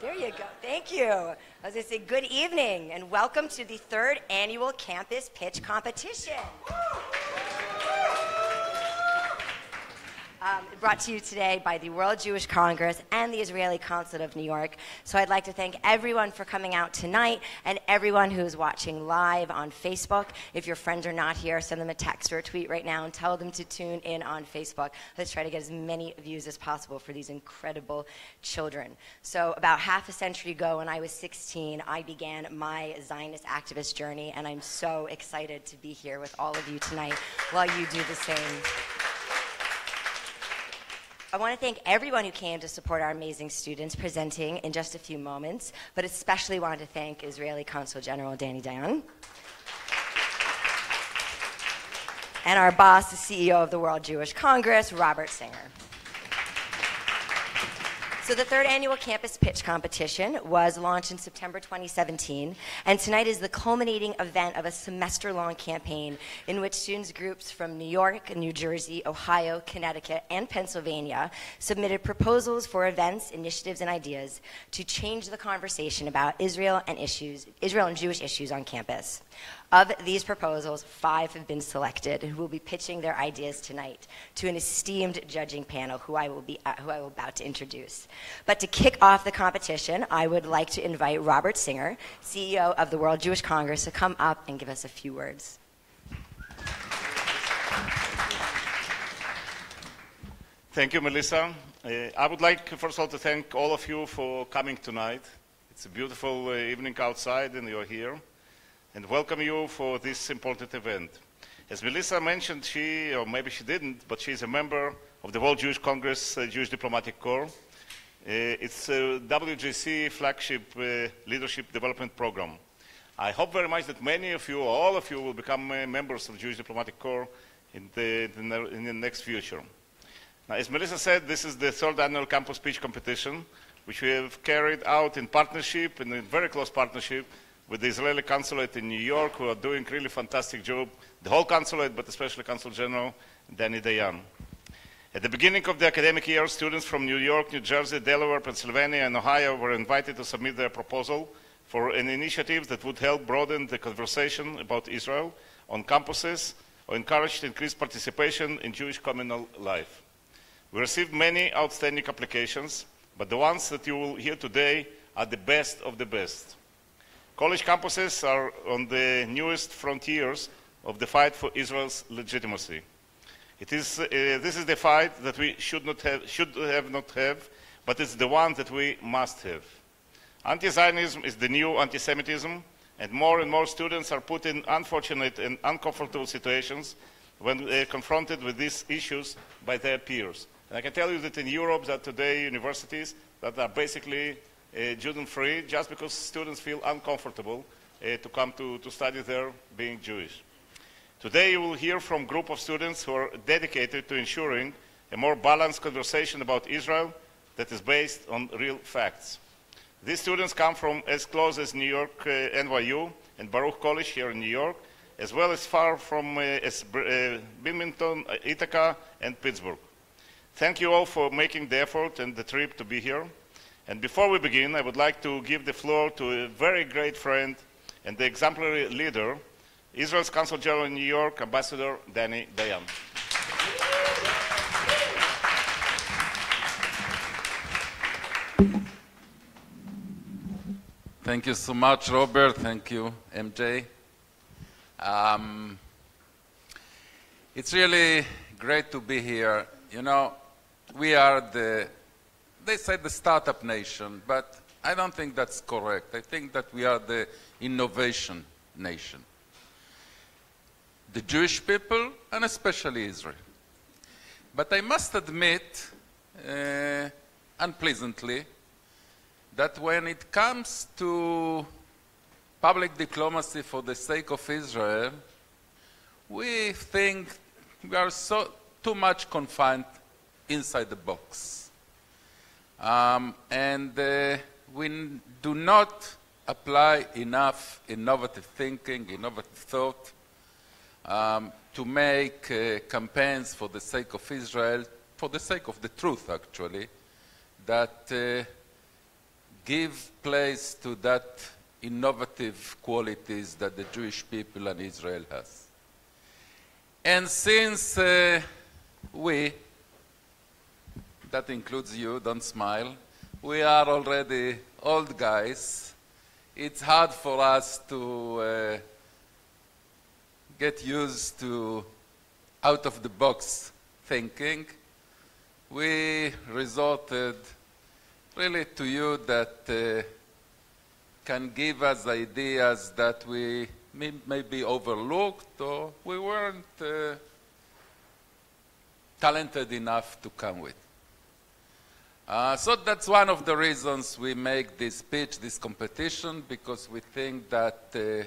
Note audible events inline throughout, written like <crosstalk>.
There you go. Thank you. I was going to say good evening and welcome to the third annual campus pitch competition. Um, brought to you today by the World Jewish Congress and the Israeli Consulate of New York. So I'd like to thank everyone for coming out tonight and everyone who's watching live on Facebook. If your friends are not here, send them a text or a tweet right now and tell them to tune in on Facebook. Let's try to get as many views as possible for these incredible children. So about half a century ago, when I was 16, I began my Zionist activist journey, and I'm so excited to be here with all of you tonight while you do the same. I want to thank everyone who came to support our amazing students presenting in just a few moments, but especially want to thank Israeli Consul General Danny Dayan. And our boss, the CEO of the World Jewish Congress, Robert Singer. So the third annual campus pitch competition was launched in September 2017, and tonight is the culminating event of a semester-long campaign in which students groups from New York, New Jersey, Ohio, Connecticut, and Pennsylvania submitted proposals for events, initiatives, and ideas to change the conversation about Israel and issues, Israel and Jewish issues on campus. Of these proposals, five have been selected who will be pitching their ideas tonight to an esteemed judging panel who I will be uh, who I will about to introduce. But to kick off the competition, I would like to invite Robert Singer, CEO of the World Jewish Congress, to come up and give us a few words. Thank you, Melissa. Uh, I would like, first of all, to thank all of you for coming tonight. It's a beautiful uh, evening outside, and you're here and welcome you for this important event. As Melissa mentioned, she, or maybe she didn't, but she's a member of the World Jewish Congress uh, Jewish Diplomatic Corps. Uh, it's a WJC flagship uh, leadership development program. I hope very much that many of you, all of you, will become uh, members of the Jewish Diplomatic Corps in the, in the next future. Now, as Melissa said, this is the third annual campus speech competition, which we have carried out in partnership, in a very close partnership, with the Israeli consulate in New York, who are doing a really fantastic job. The whole consulate, but especially Consul General Danny Dayan. At the beginning of the academic year, students from New York, New Jersey, Delaware, Pennsylvania, and Ohio were invited to submit their proposal for an initiative that would help broaden the conversation about Israel on campuses or encourage increased participation in Jewish communal life. We received many outstanding applications, but the ones that you will hear today are the best of the best. College campuses are on the newest frontiers of the fight for Israel's legitimacy. It is, uh, this is the fight that we should, not have, should have not have, but it's the one that we must have. Anti-Zionism is the new anti-Semitism, and more and more students are put in unfortunate and uncomfortable situations when they're confronted with these issues by their peers. And I can tell you that in Europe, are today universities that are basically Judean-free just because students feel uncomfortable uh, to come to, to study there being Jewish. Today you will hear from a group of students who are dedicated to ensuring a more balanced conversation about Israel that is based on real facts. These students come from as close as New York uh, NYU and Baruch College here in New York, as well as far from uh, as, uh, Wilmington, Ithaca, and Pittsburgh. Thank you all for making the effort and the trip to be here. And before we begin, I would like to give the floor to a very great friend and the exemplary leader, Israel's Consul General in New York, Ambassador Danny Dayan. Thank you so much, Robert. Thank you, MJ. Um, it's really great to be here. You know, we are the they say the startup nation, but I don't think that's correct. I think that we are the innovation nation. The Jewish people, and especially Israel. But I must admit, uh, unpleasantly, that when it comes to public diplomacy for the sake of Israel, we think we are so too much confined inside the box. Um, and uh, we do not apply enough innovative thinking, innovative thought um, to make uh, campaigns for the sake of Israel, for the sake of the truth, actually, that uh, give place to that innovative qualities that the Jewish people and Israel has. And since uh, we, that includes you, don't smile, we are already old guys, it's hard for us to uh, get used to out of the box thinking. We resorted really to you that uh, can give us ideas that we may, maybe overlooked or we weren't uh, talented enough to come with. Uh, so that's one of the reasons we make this pitch, this competition, because we think that uh,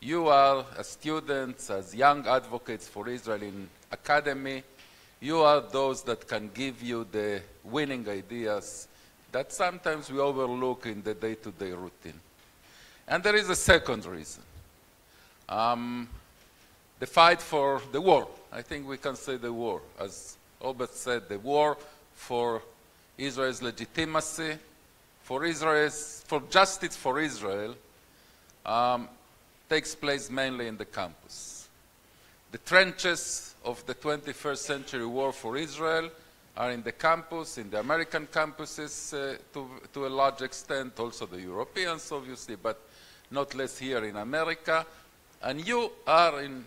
you are, as students, as young advocates for Israel in academy, you are those that can give you the winning ideas that sometimes we overlook in the day-to-day routine. And there is a second reason. Um, the fight for the war. I think we can say the war. As Robert said, the war for Israel's legitimacy, for Israel's, for justice for Israel, um, takes place mainly in the campus. The trenches of the 21st century war for Israel are in the campus, in the American campuses uh, to, to a large extent, also the Europeans, obviously, but not less here in America. And you are in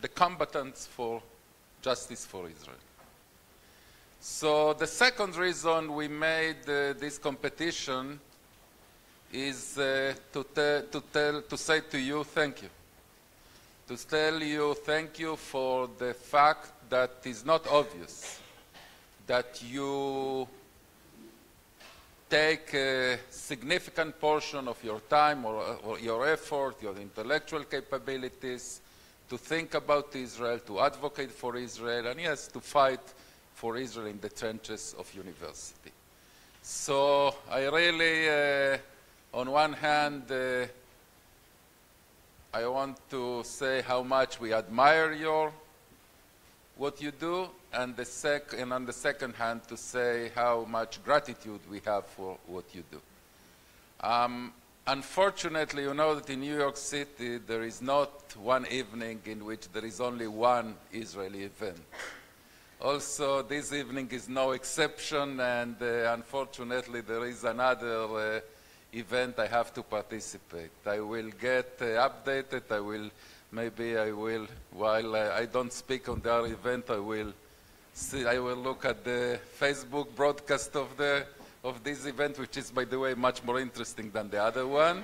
the combatants for justice for Israel. So the second reason we made uh, this competition is uh, to, te- to, tell, to say to you thank you. To tell you thank you for the fact that it's not obvious that you take a significant portion of your time or, or, your effort, your intellectual capabilities to think about Israel, to advocate for Israel, and yes, to fight for Israel in the trenches of university. So I really, uh, on one hand, uh, I want to say how much we admire your what you do, and, and on the second hand, to say how much gratitude we have for what you do. Um, unfortunately, you know that in New York City there is not one evening in which there is only one Israeli event. Also, this evening is no exception, and uh, unfortunately, there is another uh, event I have to participate. I will get uh, updated. I will maybe I will, while I don't speak on the event, I will see, I will look at the Facebook broadcast of the of this event, which is, by the way, much more interesting than the other one,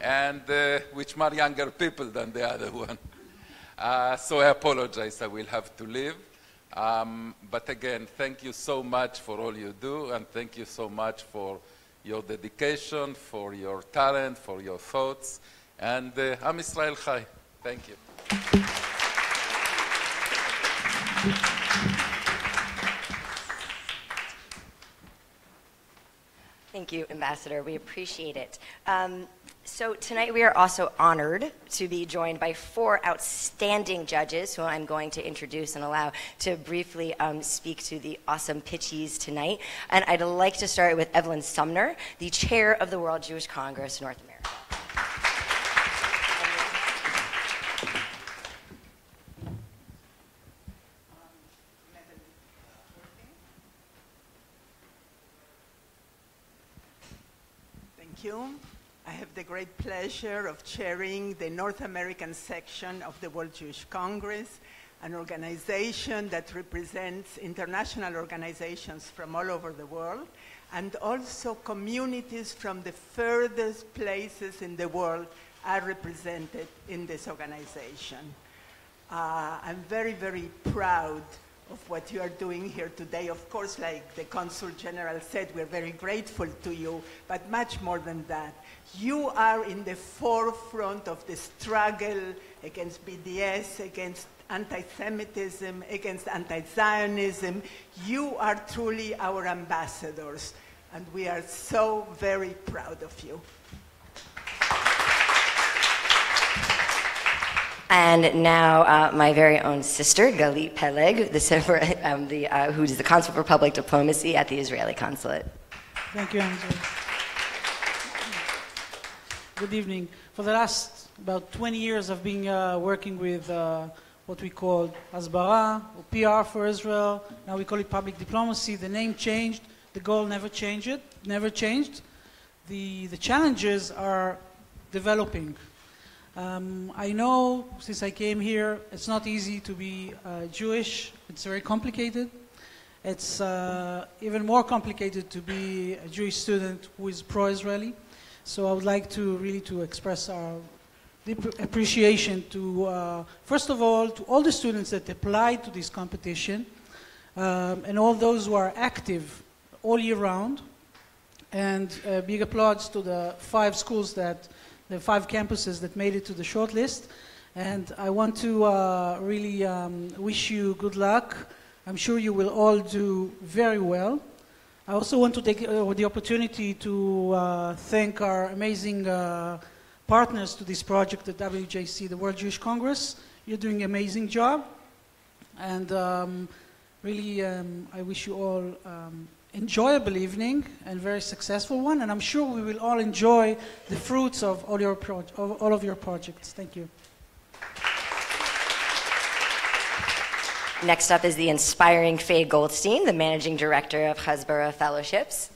and uh, which more younger people than the other one. Uh, so I apologize. I will have to leave. Um, but again, thank you so much for all you do, and thank you so much for your dedication, for your talent, for your thoughts, and uh, Am Israel Chai. Thank you. Thank you, Ambassador. We appreciate it. Um, so tonight we are also honored to be joined by four outstanding judges who I'm going to introduce and allow to briefly um, speak to the awesome pitchies tonight. And I'd like to start with Evelyn Sommer, the chair of the World Jewish Congress North America. you. I have the great pleasure of chairing the North American section of the World Jewish Congress, an organization that represents international organizations from all over the world and also communities from the furthest places in the world are represented in this organization. Uh, I'm very, very proud of what you are doing here today. Of course, like the Consul General said, we're very grateful to you, but much more than that. You are in the forefront of the struggle against BDS, against anti-Semitism, against anti-Zionism. You are truly our ambassadors, and we are so very proud of you. And now, uh, my very own sister, Galit Peleg, the, um, the, uh, who is the Consul for Public Diplomacy at the Israeli Consulate. Thank you, Angela. Good evening. For the last about 20 years, I've been uh, working with uh, what we call Hasbara, or PR for Israel. Now we call it public diplomacy. The name changed. The goal never changed. Never changed. The, the challenges are developing. Um, I know since I came here, it's not easy to be uh, Jewish. It's very complicated. It's uh, even more complicated to be a Jewish student who is pro-Israeli. So I would like to really to express our deep appreciation to, uh, first of all, to all the students that applied to this competition um, and all those who are active all year round. And uh, big applause to the five schools that, the five campuses that made it to the shortlist. And I want to uh, really um, wish you good luck I'm sure you will all do very well. I also want to take uh, the opportunity to uh, thank our amazing uh, partners to this project at WJC, the World Jewish Congress. You're doing an amazing job. And um, really, um, I wish you all um, enjoyable evening and very successful one. And I'm sure we will all enjoy the fruits of all, your of, all of your projects. Thank you. Next up is the inspiring Faye Goldstein, the managing director of Hasbara Fellowships.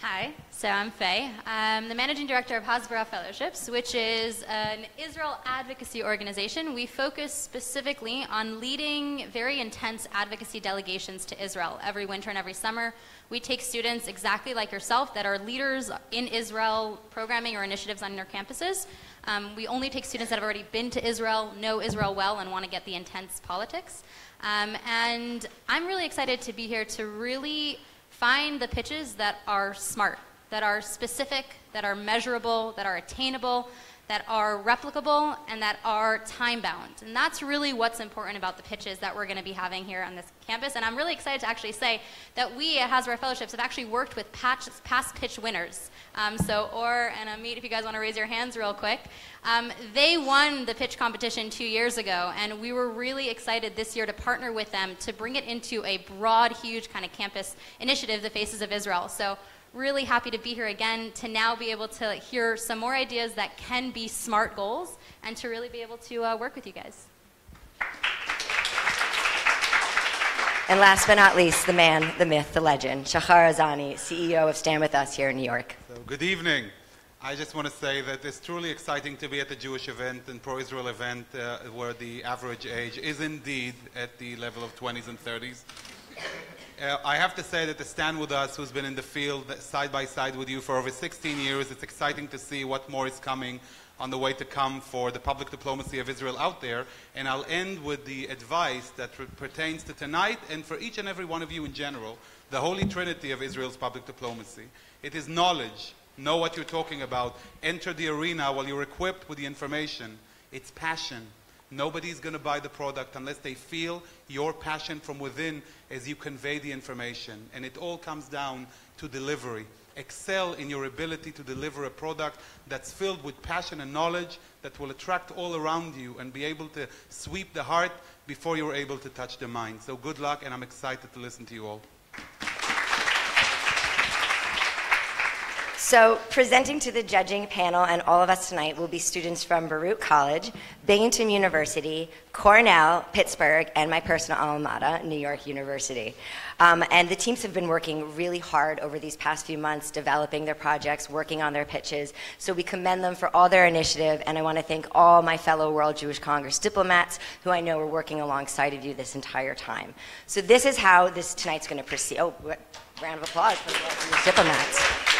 Hi, so I'm Faye. I'm the managing director of Hasbara Fellowships, which is an Israel advocacy organization. We focus specifically on leading very intense advocacy delegations to Israel every winter and every summer. We take students exactly like yourself that are leaders in Israel programming or initiatives on their campuses. Um, we only take students that have already been to Israel, know Israel well, and want to get the intense politics. Um, and I'm really excited to be here to really find the pitches that are smart, that are specific, that are measurable, that are attainable, that are replicable and that are time bound. And that's really what's important about the pitches that we're going to be having here on this campus. And I'm really excited to actually say that we at Hasbara Fellowships have actually worked with past, past pitch winners. Um, so, Or and Amit, if you guys want to raise your hands real quick, um, they won the pitch competition two years ago. And we were really excited this year to partner with them to bring it into a broad, huge kind of campus initiative, the Faces of Israel. So, really happy to be here again to now be able to hear some more ideas that can be smart goals and to really be able to uh, work with you guys. And last but not least, the man, the myth, the legend, Shahar Azani, CEO of Stand With Us here in New York. So, good evening. I just want to say that it's truly exciting to be at the Jewish event and pro-Israel event uh, where the average age is indeed at the level of 20s and 30s. Uh, I have to say that to stand with us, who's been in the field side by side with you for over 16 years, it's exciting to see what more is coming on the way to come for the public diplomacy of Israel out there. And I'll end with the advice that pertains to tonight and for each and every one of you in general, the holy trinity of Israel's public diplomacy. It is knowledge. Know what you're talking about. Enter the arena while you're equipped with the information. It's passion. Nobody's going to buy the product unless they feel your passion from within as you convey the information. And it all comes down to delivery. Excel in your ability to deliver a product that's filled with passion and knowledge that will attract all around you and be able to sweep the heart before you're able to touch the mind. So good luck, and I'm excited to listen to you all. So, presenting to the judging panel and all of us tonight will be students from Baruch College, Binghamton University, Cornell, Pittsburgh, and my personal alma mater, New York University. Um, and the teams have been working really hard over these past few months, developing their projects, working on their pitches. So we commend them for all their initiative, and I want to thank all my fellow World Jewish Congress diplomats who I know are working alongside of you this entire time. So this is how this tonight's going to proceed. Oh, round of applause for the World Jewish diplomats.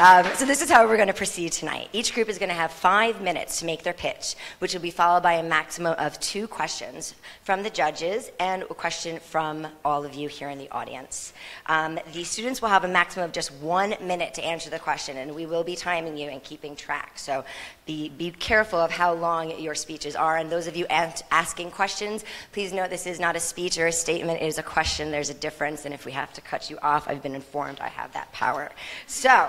Um, so this is how we're going to proceed tonight. Each group is going to have five minutes to make their pitch, which will be followed by a maximum of two questions from the judges and a question from all of you here in the audience. Um, the students will have a maximum of just one minute to answer the question, and we will be timing you and keeping track. So be, be careful of how long your speeches are. And those of you asking questions, please note this is not a speech or a statement. It is a question. There's a difference. And if we have to cut you off, I've been informed I have that power. So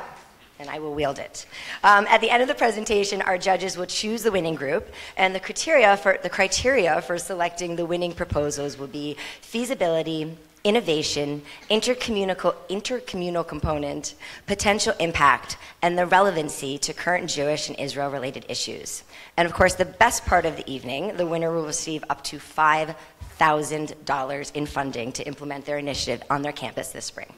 and I will wield it. Um, at the end of the presentation, our judges will choose the winning group, and the criteria for the criteria for selecting the winning proposals will be feasibility, innovation, intercommunal, intercommunal component, potential impact, and the relevancy to current Jewish and Israel related issues. And of course, the best part of the evening, the winner will receive up to $5,000 in funding to implement their initiative on their campus this spring.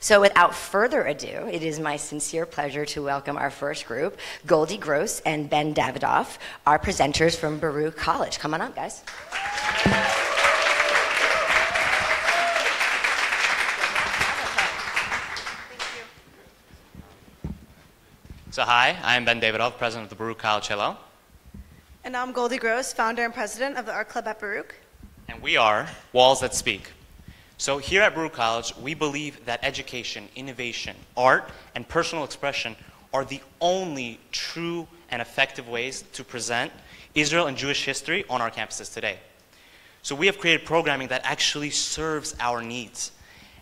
So, without further ado, it is my sincere pleasure to welcome our first group, Goldie Gross and Ben Davidoff, our presenters from Baruch College. Come on up, guys. So hi, I'm Ben Davidoff, president of the Baruch College Hillel. And I'm Goldie Gross, founder and president of the Art Club at Baruch. And we are Walls That Speak. So here at Baruch College, we believe that education, innovation, art, and personal expression are the only true and effective ways to present Israel and Jewish history on our campuses today. So we have created programming that actually serves our needs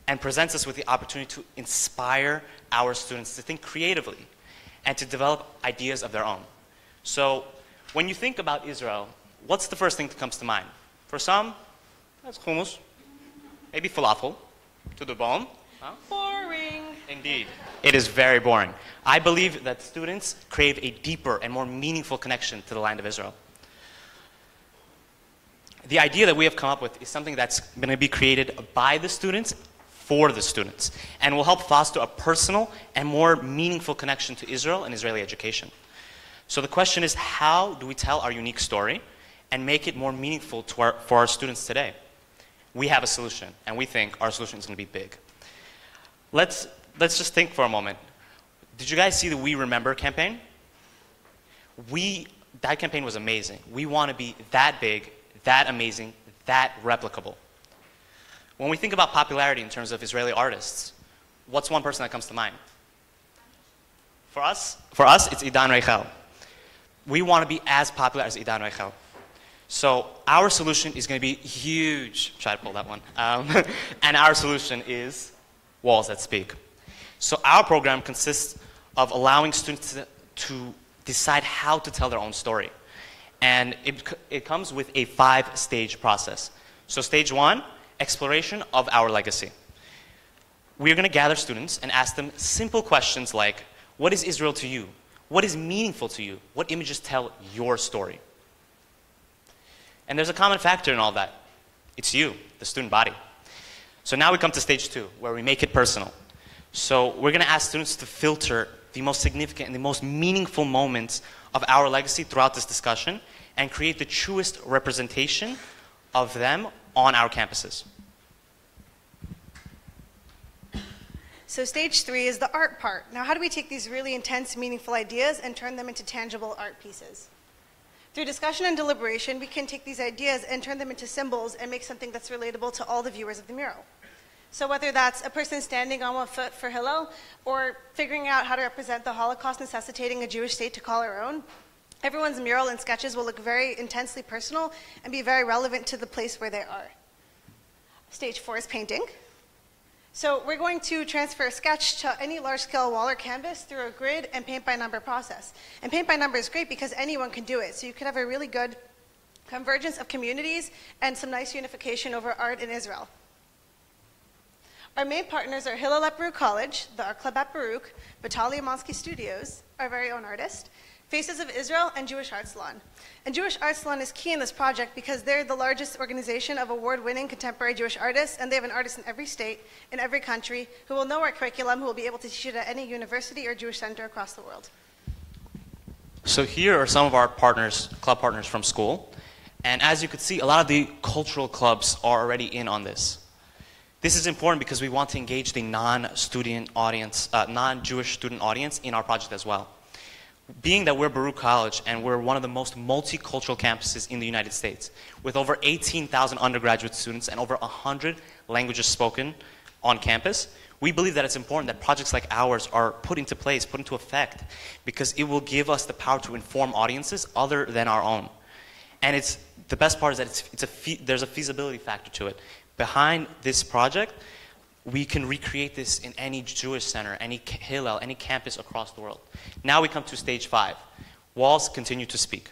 and presents us with the opportunity to inspire our students to think creatively and to develop ideas of their own. So when you think about Israel, what's the first thing that comes to mind? For some, that's hummus, maybe falafel, to the bone. Huh? Boring. Indeed. It is very boring. I believe that students crave a deeper and more meaningful connection to the land of Israel. The idea that we have come up with is something that's going to be created by the students for the students and will help foster a personal and more meaningful connection to Israel and Israeli education. So the question is how do we tell our unique story and make it more meaningful to our, for our students today? We have a solution, and we think our solution is going to be big. Let's, let's just think for a moment. Did you guys see the We Remember campaign? We, that campaign was amazing. We want to be that big, that amazing, that replicable. When we think about popularity in terms of Israeli artists, what's one person that comes to mind? For us, for us, it's Idan Reichel. We want to be as popular as Idan Reichel. So our solution is going to be huge. Try to pull that one. Um, <laughs> and our solution is Walls That Speak. So our program consists of allowing students to, to decide how to tell their own story. And it, it comes with a five-stage process. So stage one, exploration of our legacy. We are going to gather students and ask them simple questions like, what is Israel to you? What is meaningful to you? What images tell your story? And there's a common factor in all that. It's you, the student body. So now we come to stage two, where we make it personal. So we're going to ask students to filter the most significant and the most meaningful moments of our legacy throughout this discussion and create the truest representation of them on our campuses. So stage three is the art part. Now, how do we take these really intense, meaningful ideas and turn them into tangible art pieces? Through discussion and deliberation, we can take these ideas and turn them into symbols and make something that's relatable to all the viewers of the mural. So whether that's a person standing on one foot for Hillel, or figuring out how to represent the Holocaust necessitating a Jewish state to call our own, everyone's mural and sketches will look very intensely personal and be very relevant to the place where they are. Stage four is painting. So we're going to transfer a sketch to any large-scale wall or canvas through a grid and paint by number process. And paint by number is great because anyone can do it. So you could have a really good convergence of communities and some nice unification over art in Israel. Our main partners are Hillel at College, the Art Club at Baruch, Vitaly Amansky Studios, our very own artist, Faces of Israel, and Jewish Art Salon. And Jewish Art Salon is key in this project because they're the largest organization of award-winning contemporary Jewish artists, and they have an artist in every state, in every country, who will know our curriculum, who will be able to teach it at any university or Jewish center across the world. So here are some of our partners, club partners from school. And as you can see, a lot of the cultural clubs are already in on this. This is important because we want to engage the non-student audience, uh, non-Jewish student audience in our project as well being that we're Baruch College and we're one of the most multicultural campuses in the United States, with over 18,000 undergraduate students and over 100 languages spoken on campus, we believe that it's important that projects like ours are put into place, put into effect, because it will give us the power to inform audiences other than our own. And it's, the best part is that it's, it's a there's a feasibility factor to it. Behind this project, we can recreate this in any Jewish center, any Hillel, any campus across the world. Now we come to stage five. Walls continue to speak.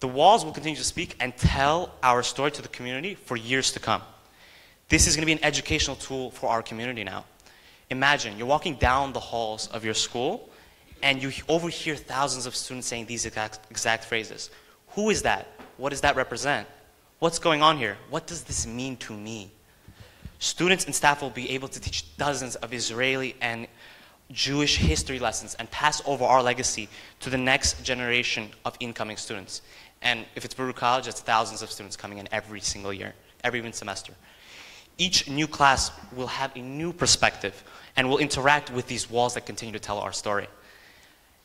The walls will continue to speak and tell our story to the community for years to come. This is going to be an educational tool for our community now. Imagine you're walking down the halls of your school and you overhear thousands of students saying these exact, exact phrases. Who is that? What does that represent? What's going on here? What does this mean to me? Students and staff will be able to teach dozens of Israeli and Jewish history lessons and pass over our legacy to the next generation of incoming students. And if it's Baruch College, it's thousands of students coming in every single year, every semester. Each new class will have a new perspective and will interact with these walls that continue to tell our story.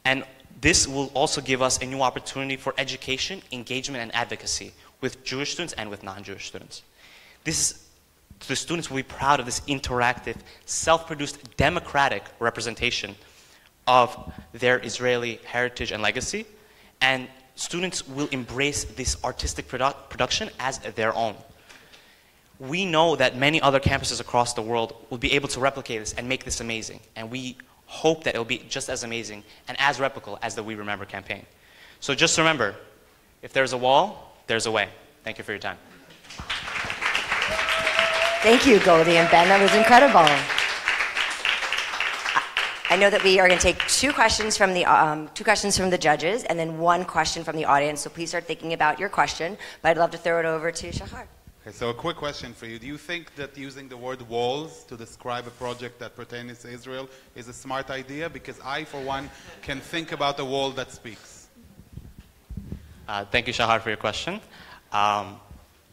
And this will also give us a new opportunity for education, engagement, and advocacy with Jewish students and with non-Jewish students. This the students will be proud of this interactive, self-produced, democratic representation of their Israeli heritage and legacy, and students will embrace this artistic produ production as their own. We know that many other campuses across the world will be able to replicate this and make this amazing, and we hope that it will be just as amazing and as replicable as the We Remember campaign. So just remember, if there's a wall, there's a way. Thank you for your time. Thank you, Goldie and Ben. That was incredible. I know that we are going to take two questions from the um, two questions from the judges, and then one question from the audience. So please start thinking about your question. But I'd love to throw it over to Shahar. Okay, so a quick question for you. Do you think that using the word walls to describe a project that pertains to Israel is a smart idea? Because I, for one, can think about a wall that speaks. Uh, thank you, Shahar, for your question. Um,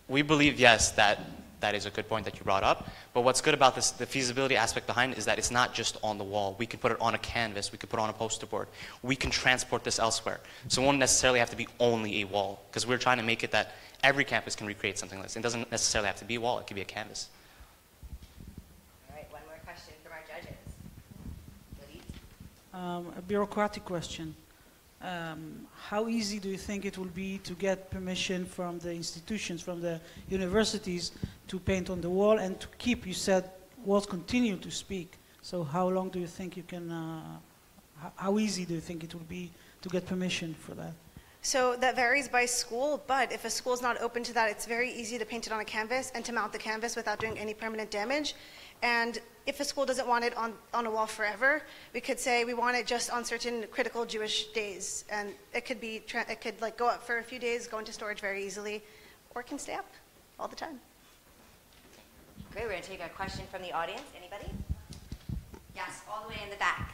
we believe, yes, that that is a good point that you brought up. But what's good about this, the feasibility aspect behind it is that it's not just on the wall. We can put it on a canvas. We can put it on a poster board. We can transport this elsewhere. So it won't necessarily have to be only a wall because we're trying to make it that every campus can recreate something like this. It doesn't necessarily have to be a wall. It could be a canvas. All right, one more question from our judges. Um, a bureaucratic question. Um, how easy do you think it will be to get permission from the institutions, from the universities, to paint on the wall and to keep, you said, walls continue to speak. So how long do you think you can, uh, how easy do you think it will be to get permission for that? So that varies by school, but if a school is not open to that, it's very easy to paint it on a canvas and to mount the canvas without doing any permanent damage. And if a school doesn't want it on, on a wall forever, we could say we want it just on certain critical Jewish days. And it could be, it could like go up for a few days, go into storage very easily, or can stay up all the time. Great, we're to take a question from the audience. Anybody? Yes, all the way in the back.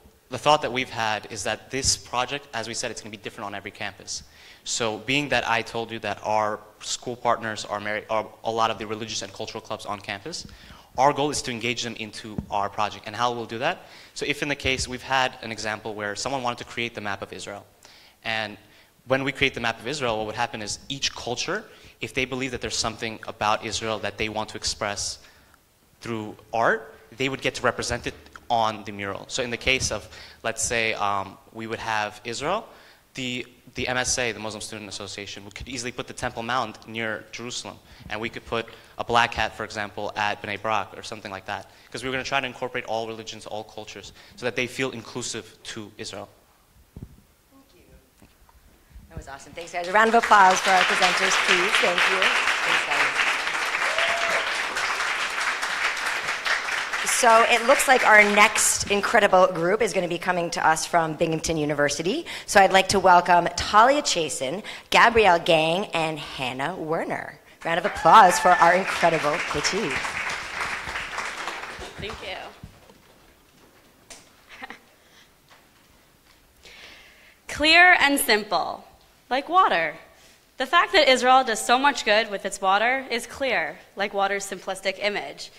the thought that we've had is that this project, as we said, it's going to be different on every campus. So being that I told you that our school partners are, married, are a lot of the religious and cultural clubs on campus, our goal is to engage them into our project. And how we'll do that? So if in the case, we've had an example where someone wanted to create the map of Israel. And when we create the map of Israel, what would happen is each culture if they believe that there's something about Israel that they want to express through art, they would get to represent it on the mural. So in the case of, let's say, um, we would have Israel, the, the MSA, the Muslim Student Association, we could easily put the Temple Mount near Jerusalem. And we could put a black hat, for example, at Bnei Brak or something like that. Because we were going to try to incorporate all religions, all cultures, so that they feel inclusive to Israel. Thank you. That was awesome. Thanks, guys. A round of applause for our presenters, please. Thank you. Thanks, guys. So it looks like our next incredible group is going to be coming to us from Binghamton University. So I'd like to welcome Talia Chasen, Gabrielle Gang, and Hannah Werner. Round of applause for our incredible pitchees. Thank you. <laughs> Clear and simple like water. The fact that Israel does so much good with its water is clear, like water's simplistic image.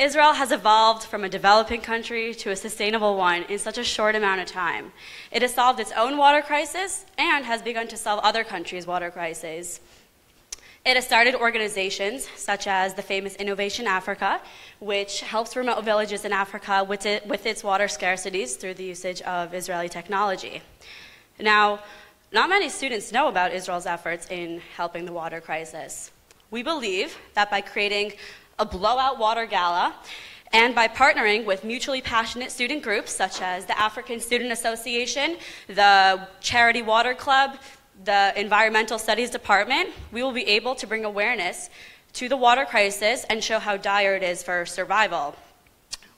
Israel has evolved from a developing country to a sustainable one in such a short amount of time. It has solved its own water crisis and has begun to solve other countries' water crises. It has started organizations such as the famous Innovation Africa, which helps remote villages in Africa with, it, with its water scarcities through the usage of Israeli technology. Now, not many students know about Israel's efforts in helping the water crisis. We believe that by creating a blowout water gala and by partnering with mutually passionate student groups such as the African Student Association, the Charity Water Club, the Environmental Studies Department, we will be able to bring awareness to the water crisis and show how dire it is for survival.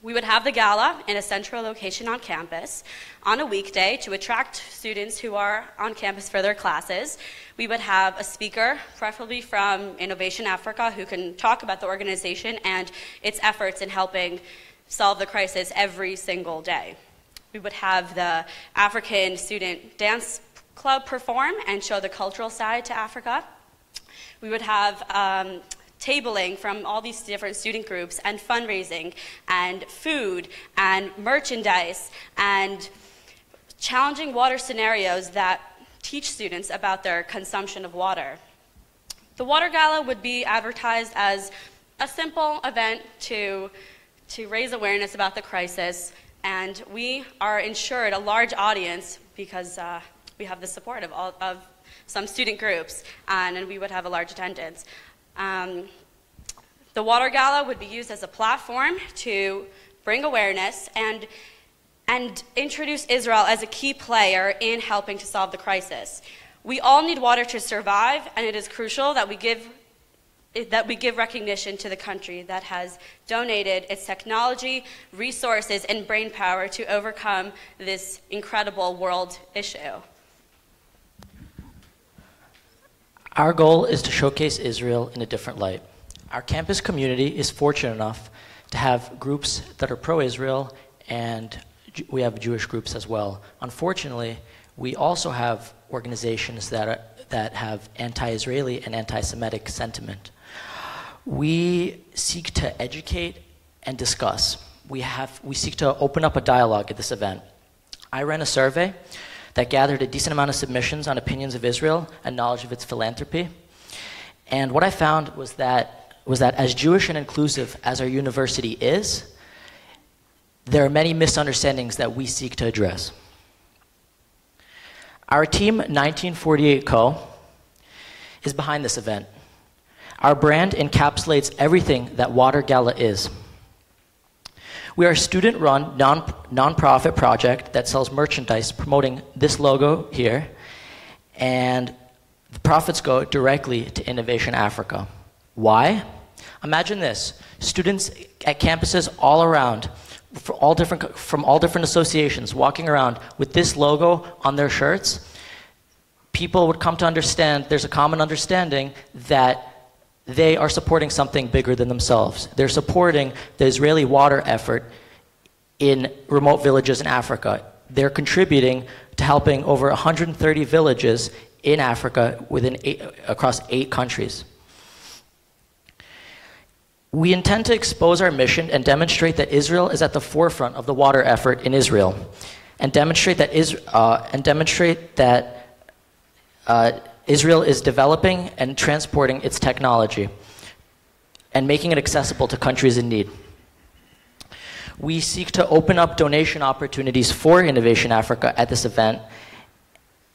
We would have the gala in a central location on campus on a weekday to attract students who are on campus for their classes. We would have a speaker, preferably from Innovation Africa, who can talk about the organization and its efforts in helping solve the crisis every single day. We would have the African Student Dance Club perform and show the cultural side to Africa. We would have um, tabling from all these different student groups and fundraising and food and merchandise and challenging water scenarios that teach students about their consumption of water. The Water Gala would be advertised as a simple event to, to raise awareness about the crisis, and we are ensured a large audience because uh, we have the support of, all, of some student groups, and, and we would have a large attendance. Um, the Water Gala would be used as a platform to bring awareness and, and introduce Israel as a key player in helping to solve the crisis. We all need water to survive, and it is crucial that we give that we give recognition to the country that has donated its technology, resources, and brain power to overcome this incredible world issue. Our goal is to showcase Israel in a different light. Our campus community is fortunate enough to have groups that are pro Israel, and we have Jewish groups as well. Unfortunately, we also have organizations that, are, that have anti Israeli and anti Semitic sentiment. We seek to educate and discuss. We, have, we seek to open up a dialogue at this event. I ran a survey that gathered a decent amount of submissions on opinions of Israel and knowledge of its philanthropy. And what I found was that, was that as Jewish and inclusive as our university is, there are many misunderstandings that we seek to address. Our team, 1948 Co., is behind this event. Our brand encapsulates everything that Water Gala is. We are a student run non nonprofit project that sells merchandise promoting this logo here, and the profits go directly to Innovation Africa. Why? Imagine this students at campuses all around. All different, from all different associations walking around with this logo on their shirts, people would come to understand there's a common understanding that they are supporting something bigger than themselves. They're supporting the Israeli water effort in remote villages in Africa. They're contributing to helping over 130 villages in Africa within eight, across eight countries. We intend to expose our mission and demonstrate that Israel is at the forefront of the water effort in Israel, and demonstrate that, is, uh, and demonstrate that uh, Israel is developing and transporting its technology and making it accessible to countries in need. We seek to open up donation opportunities for Innovation Africa at this event,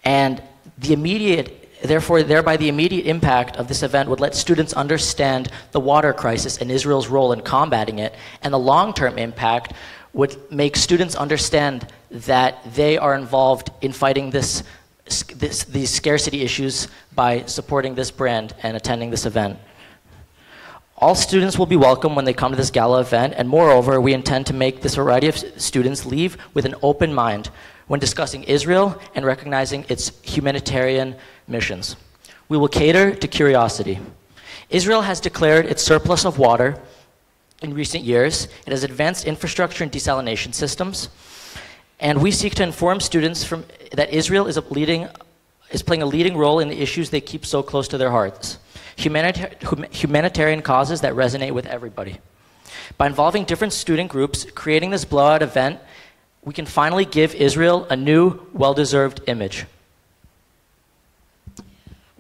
and the immediate, therefore, thereby the immediate impact of this event would let students understand the water crisis and Israel's role in combating it, and the long-term impact would make students understand that they are involved in fighting this this, these scarcity issues by supporting this brand and attending this event. All students will be welcome when they come to this gala event, and moreover, we intend to make this variety of students leave with an open mind when discussing Israel and recognizing its humanitarian missions. We will cater to curiosity. Israel has declared its surplus of water in recent years. It has advanced infrastructure and desalination systems. And we seek to inform students from, that Israel is leading is playing a leading role in the issues they keep so close to their hearts humanita- humanitarian causes that resonate with everybody. By involving different student groups, creating this blowout event, we can finally give Israel a new, well deserved image.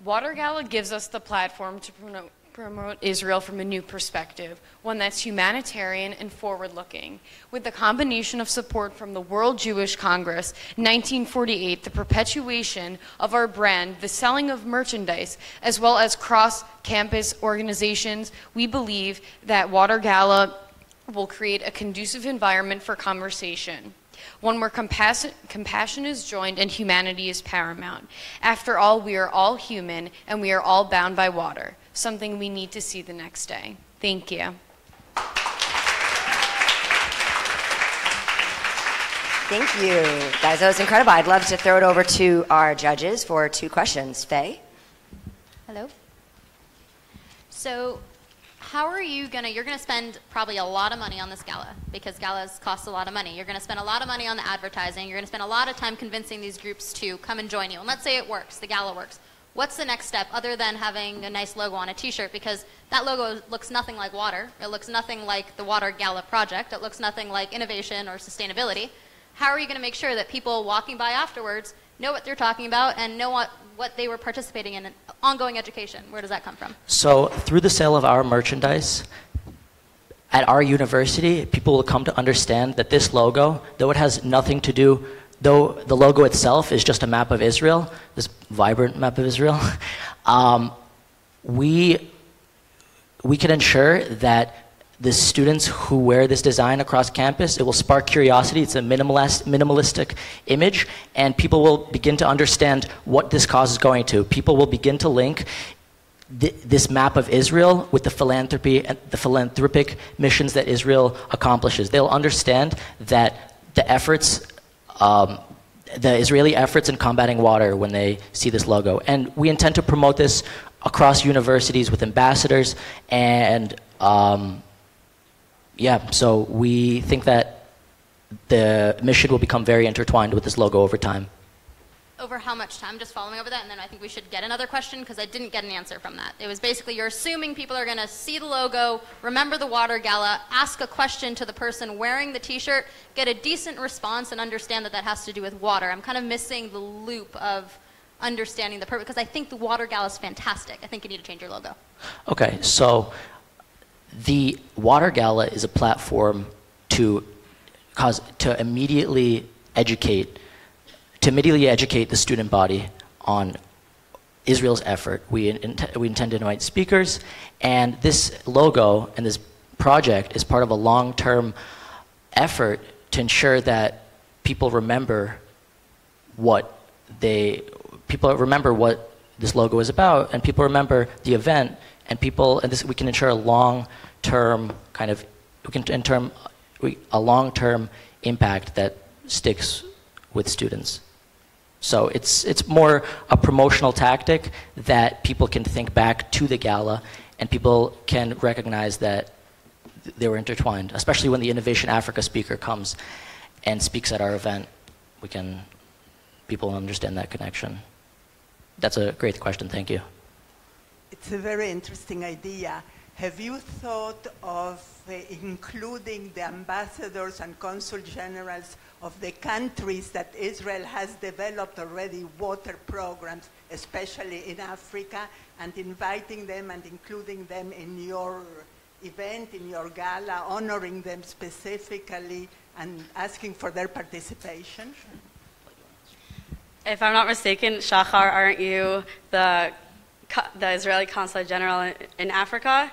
Water Gala gives us the platform to promote, promote Israel from a new perspective, one that's humanitarian and forward looking. With the combination of support from the World Jewish Congress, 1948, the perpetuation of our brand, the selling of merchandise, as well as cross campus organizations, we believe that Water Gala will create a conducive environment for conversation one where compassion, compassion is joined and humanity is paramount. After all, we are all human and we are all bound by water, something we need to see the next day. Thank you. Thank you. Guys, that was incredible. I'd love to throw it over to our judges for two questions. Faye? Hello. So, how are you gonna? You're gonna spend probably a lot of money on this gala because galas cost a lot of money. You're gonna spend a lot of money on the advertising. You're gonna spend a lot of time convincing these groups to come and join you. And let's say it works, the gala works. What's the next step other than having a nice logo on a T-shirt? Because that logo looks nothing like water. It looks nothing like the Water Gala project. It looks nothing like innovation or sustainability. How are you going to make sure that people walking by afterwards know what they're talking about and know what, what they were participating in? Ongoing education, where does that come from? So, through the sale of our merchandise, at our university, people will come to understand that this logo, though it has nothing to do, though the logo itself is just a map of Israel, this vibrant map of Israel, <laughs> um, we, we can ensure that the students who wear this design across campus, it will spark curiosity. It's a minimalist, minimalistic image, and people will begin to understand what this cause is going to. People will begin to link th- this map of Israel with the philanthropy and the philanthropic missions that Israel accomplishes. They'll understand that the efforts, um, the Israeli efforts in combating water when they see this logo. And we intend to promote this across universities with ambassadors and um, yeah, so we think that the mission will become very intertwined with this logo over time. Over how much time? Just following over that, and then I think we should get another question because I didn't get an answer from that. It was basically you're assuming people are going to see the logo, remember the water gala, ask a question to the person wearing the T-shirt, get a decent response, and understand that that has to do with water. I'm kind of missing the loop of understanding the purpose because I think the water gala is fantastic. I think you need to change your logo. Okay, so the Water Gala is a platform to cause to immediately educate to immediately educate the student body on Israel's effort. We, we intend to invite speakers, and this logo and this project is part of a long term effort to ensure that people remember what they people remember what this logo is about, and people remember the event, and people and this we can ensure a long term kind of we can in term we, a long term impact that sticks with students. So it's it's more a promotional tactic that people can think back to the gala, and people can recognize that they were intertwined. Especially when the Innovation Africa speaker comes and speaks at our event, we can people understand that connection. That's a great question. Thank you. It's a very interesting idea. Have you thought of uh, including the ambassadors and consul generals of the countries that Israel has developed already water programs, especially in Africa, and inviting them and including them in your event, in your gala, honoring them specifically and asking for their participation? If I'm not mistaken, Shachar, aren't you the, the Israeli Consulate General in, Africa?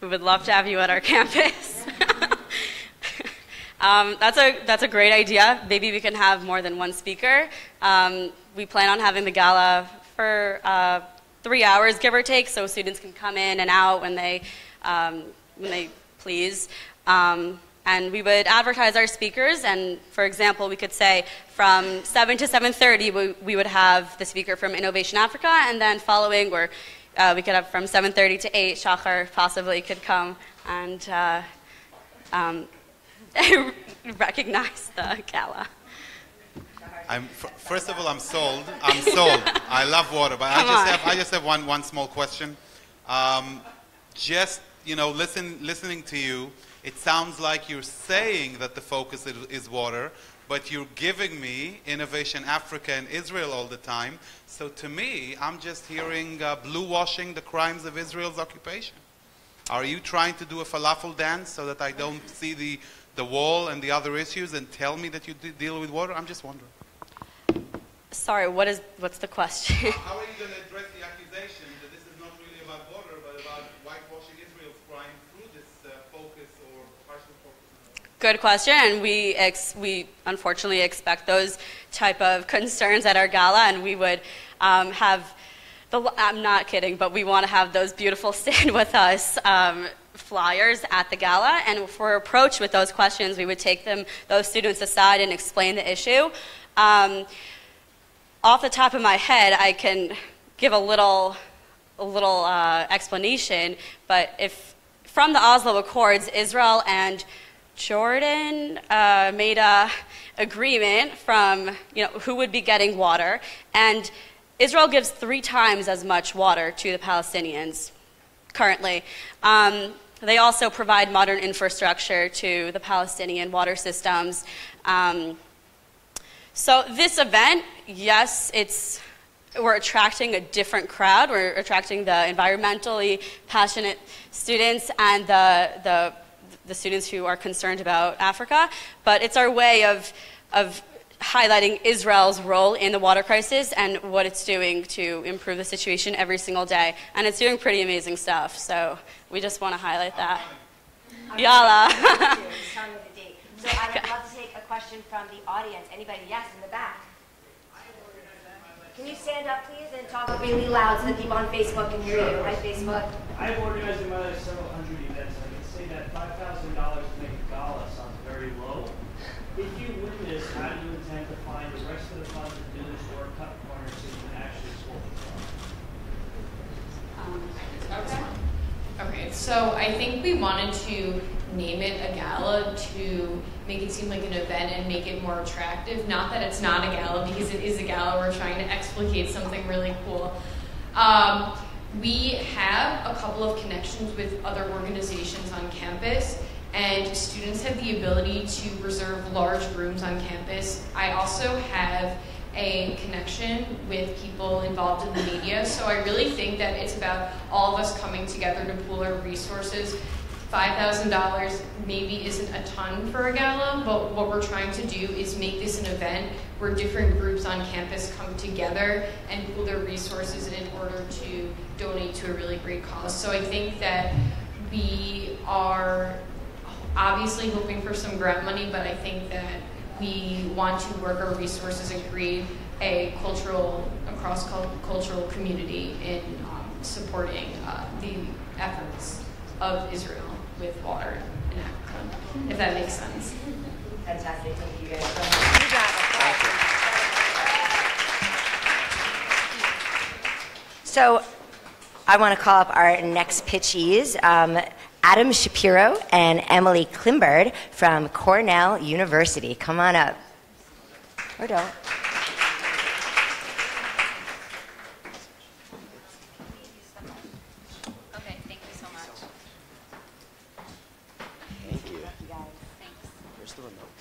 We would love to have you at our <laughs> campus. <laughs> um, that's, a, that's a great idea. Maybe we can have more than one speaker. Um, we plan on having the gala for uh, three hours, give or take, so students can come in and out when they, um, when they please. Um, and we would advertise our speakers and for example we could say from 7 to 7.30 we, we would have the speaker from innovation africa and then following where uh, we could have from 7.30 to 8 shachar possibly could come and uh, um, <laughs> recognize the gala I'm, first of all, I'm sold. I'm sold. <laughs> I love water, but I just on. have I just have one one small question. Um, just you know, listen, listening to you, it sounds like you're saying that the focus is, is water, but you're giving me Innovation Africa and Israel all the time. So to me, I'm just hearing uh, blue washing the crimes of Israel's occupation. Are you trying to do a falafel dance so that I don't see the, the wall and the other issues and tell me that you de- deal with water? I'm just wondering. Sorry, what is what's the question? How are you going to address the accusation that this is not really about water, but about whitewashing Israel's crime through this uh, focus or partial focus? Good question, and we we unfortunately expect those type of <laughs> concerns at our gala, and we would um, have the. I'm not kidding, but we want to have those beautiful <laughs> stand with us. Um, flyers at the gala and if we're approached with those questions we would take them those students aside and explain the issue um, off the top of my head i can give a little a little uh, explanation but if from the oslo accords israel and Jordan uh, made a agreement from you know who would be getting water, and Israel gives three times as much water to the Palestinians currently. Um, they also provide modern infrastructure to the Palestinian water systems. Um, so this event, yes, it's we're attracting a different crowd. We're attracting the environmentally passionate students and the the the students who are concerned about Africa, but it's our way of, of highlighting Israel's role in the water crisis and what it's doing to improve the situation every single day. And it's doing pretty amazing stuff, so we just want to highlight that. Yalla. <laughs> So I would love to take a question from the audience. Anybody? Yes, in the back. Can you stand up, please, and talk really loud so that people on Facebook can hear you? Hi, Facebook. I've organized in my life several hundred events. That five thousand dollars to make a gala sounds very low. If you win this, how do you intend to find the rest of the funds to do this or cut corners so you can actually score? Okay. Okay, so I think we wanted to name it a gala to make it seem like an event and make it more attractive. Not that it's not a gala, because it is a gala. We're trying to explicate something really cool. Um, we have a couple of connections with other organizations on campus, and students have the ability to reserve large rooms on campus. I also have a connection with people involved in the media, so I really think that it's about all of us coming together to pool our resources. $5,000 maybe isn't a ton for a gala, but what we're trying to do is make this an event where different groups on campus come together and pool their resources in order to donate to a really great cause. So I think that we are obviously hoping for some grant money, but I think that we want to work our resources and create a cultural, a cross-cultural community in um, supporting uh, the efforts of Israel with water in Africa, if that makes sense. Fantastic. Thank you guys so much. You got it. So I want to call up our next pitchees. Um, Adam Shapiro and Emily Klimbard from Cornell University. Come on up. Or don't. Okay, thank you so much. Thank you. Where's the remote?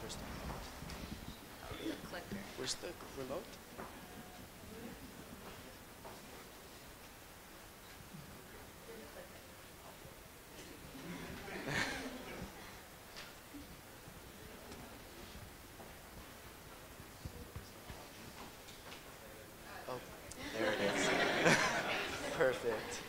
Where's the remote? Where's the remote? Oh, there it is. Perfect.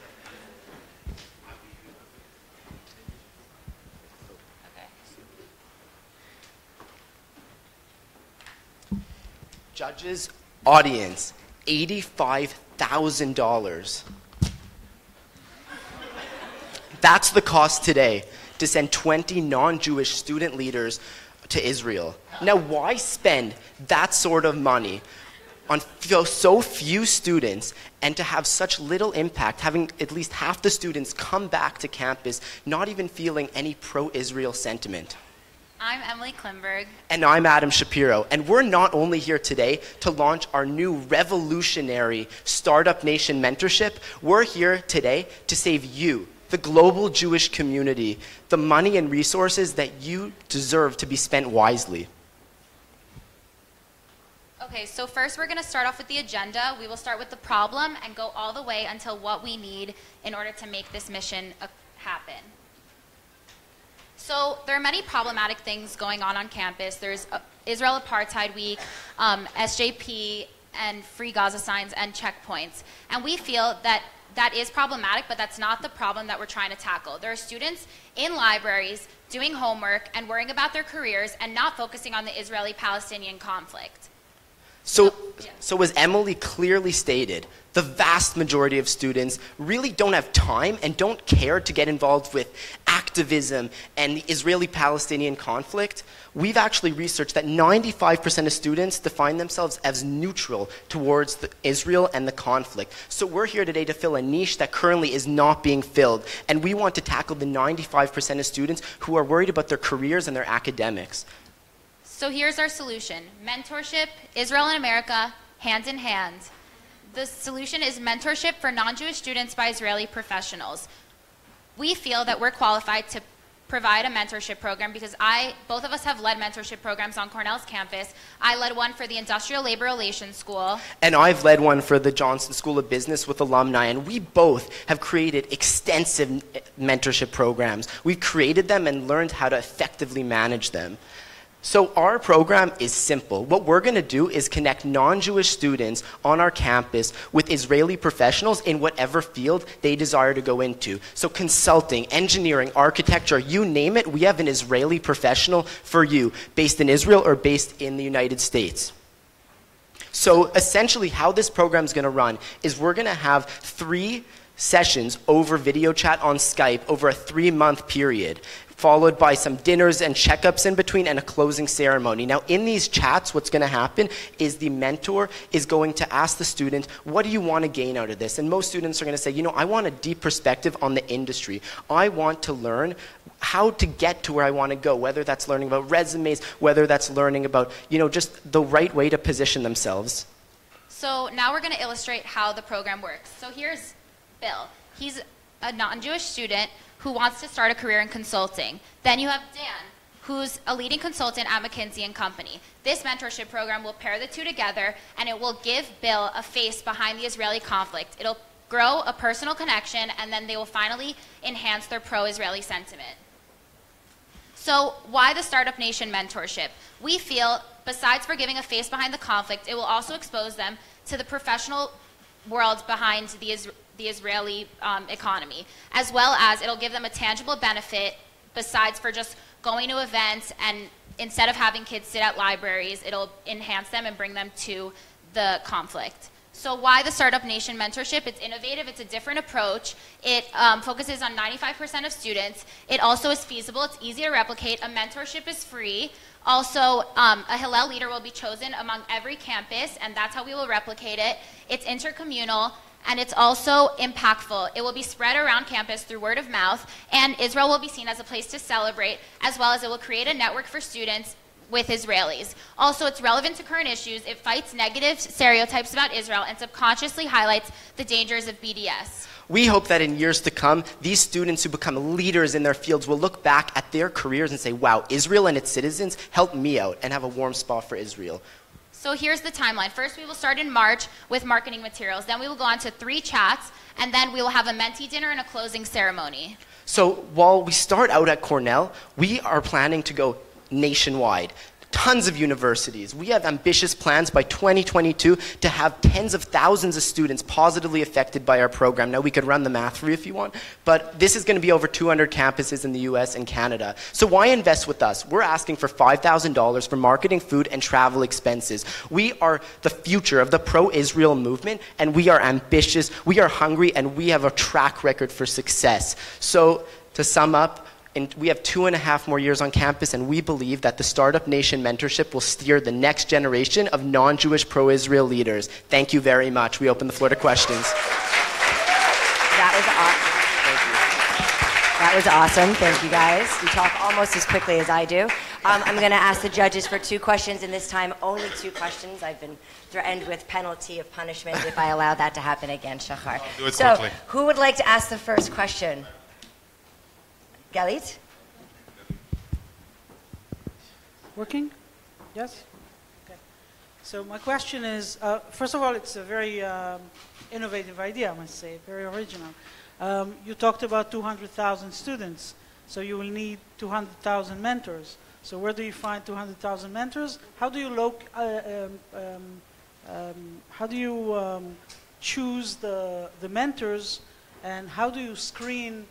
Judges, audience, $85,000. That's the cost today to send 20 non Jewish student leaders to Israel. Now, why spend that sort of money on so few students and to have such little impact, having at least half the students come back to campus not even feeling any pro Israel sentiment? I'm Emily Klimberg. And I'm Adam Shapiro. And we're not only here today to launch our new revolutionary Startup Nation mentorship, we're here today to save you, the global Jewish community, the money and resources that you deserve to be spent wisely. Okay, so first we're going to start off with the agenda. We will start with the problem and go all the way until what we need in order to make this mission uh, happen. So there are many problematic things going on on campus. There's uh, Israel Apartheid Week, um, SJP, and free Gaza signs and checkpoints. And we feel that that is problematic, but that's not the problem that we're trying to tackle. There are students in libraries doing homework and worrying about their careers and not focusing on the Israeli Palestinian conflict. So, oh, so as Emily clearly stated, the vast majority of students really don't have time and don't care to get involved with activism and the Israeli-Palestinian conflict. We've actually researched that 95% of students define themselves as neutral towards the Israel and the conflict. So we're here today to fill a niche that currently is not being filled, and we want to tackle the 95% of students who are worried about their careers and their academics. So here's our solution mentorship, Israel and America, hand in hand. The solution is mentorship for non Jewish students by Israeli professionals. We feel that we're qualified to provide a mentorship program because I, both of us have led mentorship programs on Cornell's campus. I led one for the Industrial Labor Relations School. And I've led one for the Johnson School of Business with alumni, and we both have created extensive mentorship programs. We've created them and learned how to effectively manage them. So our program is simple. What we're going to do is connect non-Jewish students on our campus with Israeli professionals in whatever field they desire to go into. So consulting, engineering, architecture, you name it, we have an Israeli professional for you based in Israel or based in the United States. So essentially how this program is going to run is we're going to have three sessions over video chat on Skype over a three month period followed by some dinners and checkups in between and a closing ceremony. Now, in these chats, what's going to happen is the mentor is going to ask the student, what do you want to gain out of this? And most students are going to say, you know, I want a deep perspective on the industry. I want to learn how to get to where I want to go, whether that's learning about resumes, whether that's learning about, you know, just the right way to position themselves. So now we're going to illustrate how the program works. So here's Bill. He's a non-Jewish student who wants to start a career in consulting. Then you have Dan, who's a leading consultant at McKinsey and Company. This mentorship program will pair the two together and it will give Bill a face behind the Israeli conflict. It'll grow a personal connection and then they will finally enhance their pro-Israeli sentiment. So why the Startup Nation mentorship? We feel, besides for giving a face behind the conflict, it will also expose them to the professional world behind the the Israeli um, economy, as well as it'll give them a tangible benefit besides for just going to events and instead of having kids sit at libraries, it'll enhance them and bring them to the conflict. So why the Startup Nation mentorship? It's innovative, it's a different approach. It um, focuses on 95% of students. It also is feasible, it's easy to replicate. A mentorship is free. Also, um, a Hillel leader will be chosen among every campus, and that's how we will replicate it. It's intercommunal, and it's also impactful. It will be spread around campus through word of mouth, and Israel will be seen as a place to celebrate, as well as it will create a network for students with Israelis. Also, it's relevant to current issues. It fights negative stereotypes about Israel and subconsciously highlights the dangers of BDS. We hope that in years to come, these students who become leaders in their fields will look back at their careers and say, wow, Israel and its citizens helped me out and have a warm spot for Israel. So here's the timeline. First, we will start in March with marketing materials. Then we will go on to three chats, and then we will have a mentee dinner and a closing ceremony. So while we start out at Cornell, we are planning to go nationwide tons of universities. We have ambitious plans by 2022 to have tens of thousands of students positively affected by our program. Now, we could run the math for you if you want, but this is going to be over 200 campuses in the US and Canada. So, why invest with us? We're asking for $5,000 for marketing, food, and travel expenses. We are the future of the pro Israel movement, and we are ambitious, we are hungry, and we have a track record for success. So, to sum up, and we have two and a half more years on campus, and we believe that the Startup Nation mentorship will steer the next generation of non Jewish pro Israel leaders. Thank you very much. We open the floor to questions. That was awesome. That was awesome. Thank you guys. You talk almost as quickly as I do. Um, I'm going to ask the judges for two questions, and this time only two questions. I've been threatened with penalty of punishment if I allow that to happen again, Shachar. Do it so, quickly. who would like to ask the first question? Galit? Working? Yes? Okay. So my question is, uh, first of all, it's a very um, innovative idea, I must say, very original. Um, you talked about 200,000 students, so you will need 200,000 mentors. So where do you find 200,000 mentors? How do you uh, um, um, um, how do you um, choose the, the mentors and how do you screen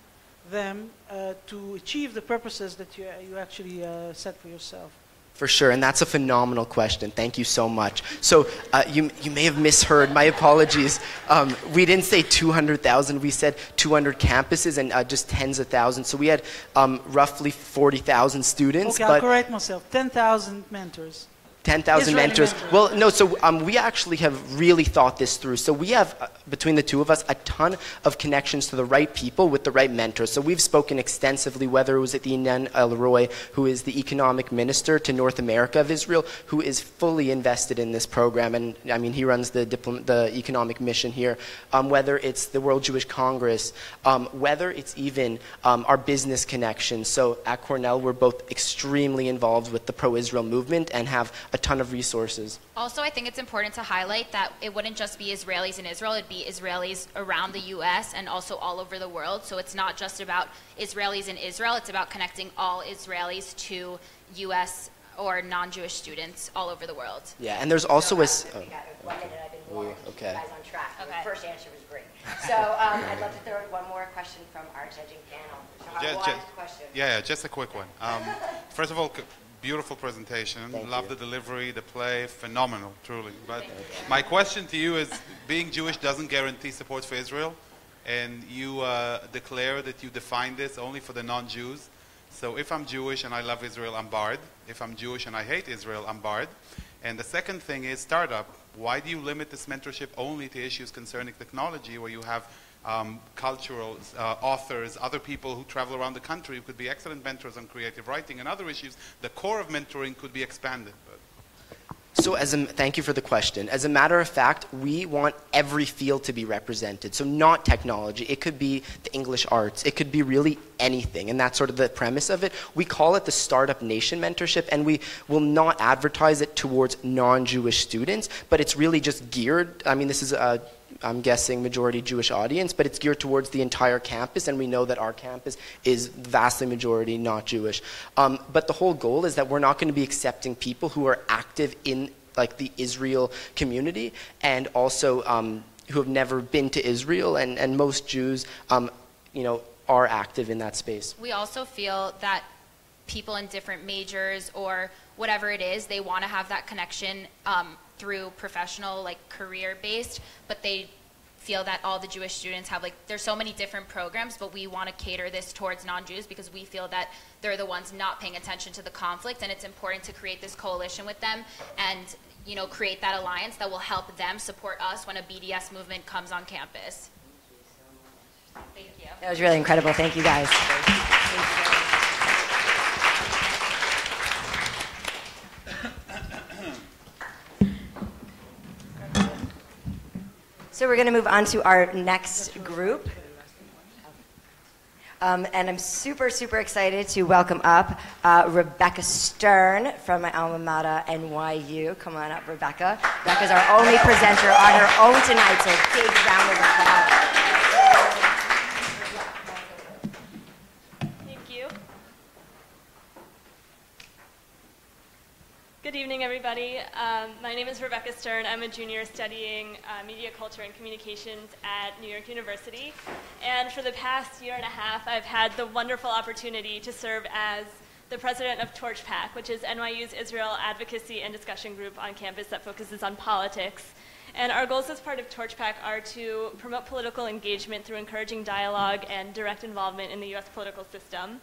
them uh, to achieve the purposes that you, you actually uh, set for yourself? For sure, and that's a phenomenal question. Thank you so much. So uh, you, you may have misheard. My apologies. Um, we didn't say 200,000. We said 200 campuses and uh, just tens of thousands. So we had um, roughly 40,000 students. Okay, I'll correct myself. 10,000 mentors. 10,000 mentors. mentors. Well, no, so um, we actually have really thought this through. So we have, uh, between the two of us, a ton of connections to the right people with the right mentors. So we've spoken extensively, whether it was at the Inon Elroy, who is the economic minister to North America of Israel, who is fully invested in this program. And I mean, he runs the, diplom- the economic mission here. Um, whether it's the World Jewish Congress, um, whether it's even um, our business connections. So at Cornell, we're both extremely involved with the pro Israel movement and have a ton of resources. Also, I think it's important to highlight that it wouldn't just be Israelis in Israel, it'd be Israelis around the U.S. and also all over the world. So it's not just about Israelis in Israel, it's about connecting all Israelis to U.S. or non Jewish students all over the world. Yeah, and there's also a. s- We got one minute, I've been Ooh, okay. You guys on track. Okay. The first answer was great. So um, I'd love to throw in one more question from our judging panel. Shachar, Ju- we'll ju- ask the question. yeah, yeah, just a quick one. Um, <laughs> first of all, c- beautiful presentation. Thank Love you. the delivery, the play, phenomenal, truly. But my question to you is, being Jewish doesn't guarantee support for Israel, and you uh, declare that you define this only for the non-Jews. So if I'm Jewish and I love Israel, I'm barred. If I'm Jewish and I hate Israel, I'm barred. And the second thing is startup. Why do you limit this mentorship only to issues concerning technology where you have um, cultural uh, authors, other people who travel around the country who could be excellent mentors on creative writing and other issues? The core of mentoring could be expanded. So, as a, thank you for the question. As a matter of fact, we want every field to be represented. So, not technology. It could be the English arts. It could be really anything. And that's sort of the premise of it. We call it the Startup Nation Mentorship, and we will not advertise it towards non Jewish students, but it's really just geared. I mean, this is a I'm guessing majority Jewish audience, but it's geared towards the entire campus, and we know that our campus is vastly majority not Jewish. Um, but the whole goal is that we're not going to be accepting people who are active in like the Israel community, and also um, who have never been to Israel, and, and most Jews, um, you know, are active in that space. We also feel that people in different majors or whatever it is, they want to have that connection um, through professional, like career based, but they feel that all the Jewish students have like there's so many different programs, but we want to cater this towards non-Jews because we feel that they're the ones not paying attention to the conflict, and it's important to create this coalition with them and you know create that alliance that will help them support us when a BDS movement comes on campus. Thank you. That was really incredible. Thank you guys. So we're going to move on to our next group. Um, and I'm super, super excited to welcome up uh, Rebecca Stern from my alma mater, NYU. Come on up, Rebecca. Rebecca's our only presenter on her own tonight, so big round of applause. Thank you. Everybody. Um, my name is Rebecca Stern. I'm a junior studying uh, media culture and communications at New York University. And for the past year and a half, I've had the wonderful opportunity to serve as the president of Torch PAC, which is NYU's Israel advocacy and discussion group on campus that focuses on politics. And our goals as part of Torch PAC are to promote political engagement through encouraging dialogue and direct involvement in the US political system.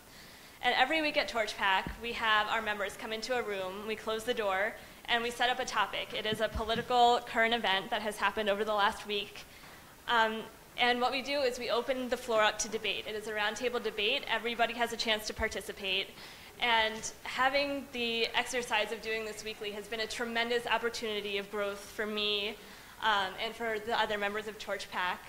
And every week at Torch PAC, we have our members come into a room, we close the door, and we set up a topic. It is a political current event that has happened over the last week. Um, and what we do is we open the floor up to debate. It is a roundtable debate. Everybody has a chance to participate. And having the exercise of doing this weekly has been a tremendous opportunity of growth for me um, and for the other members of Torch PAC.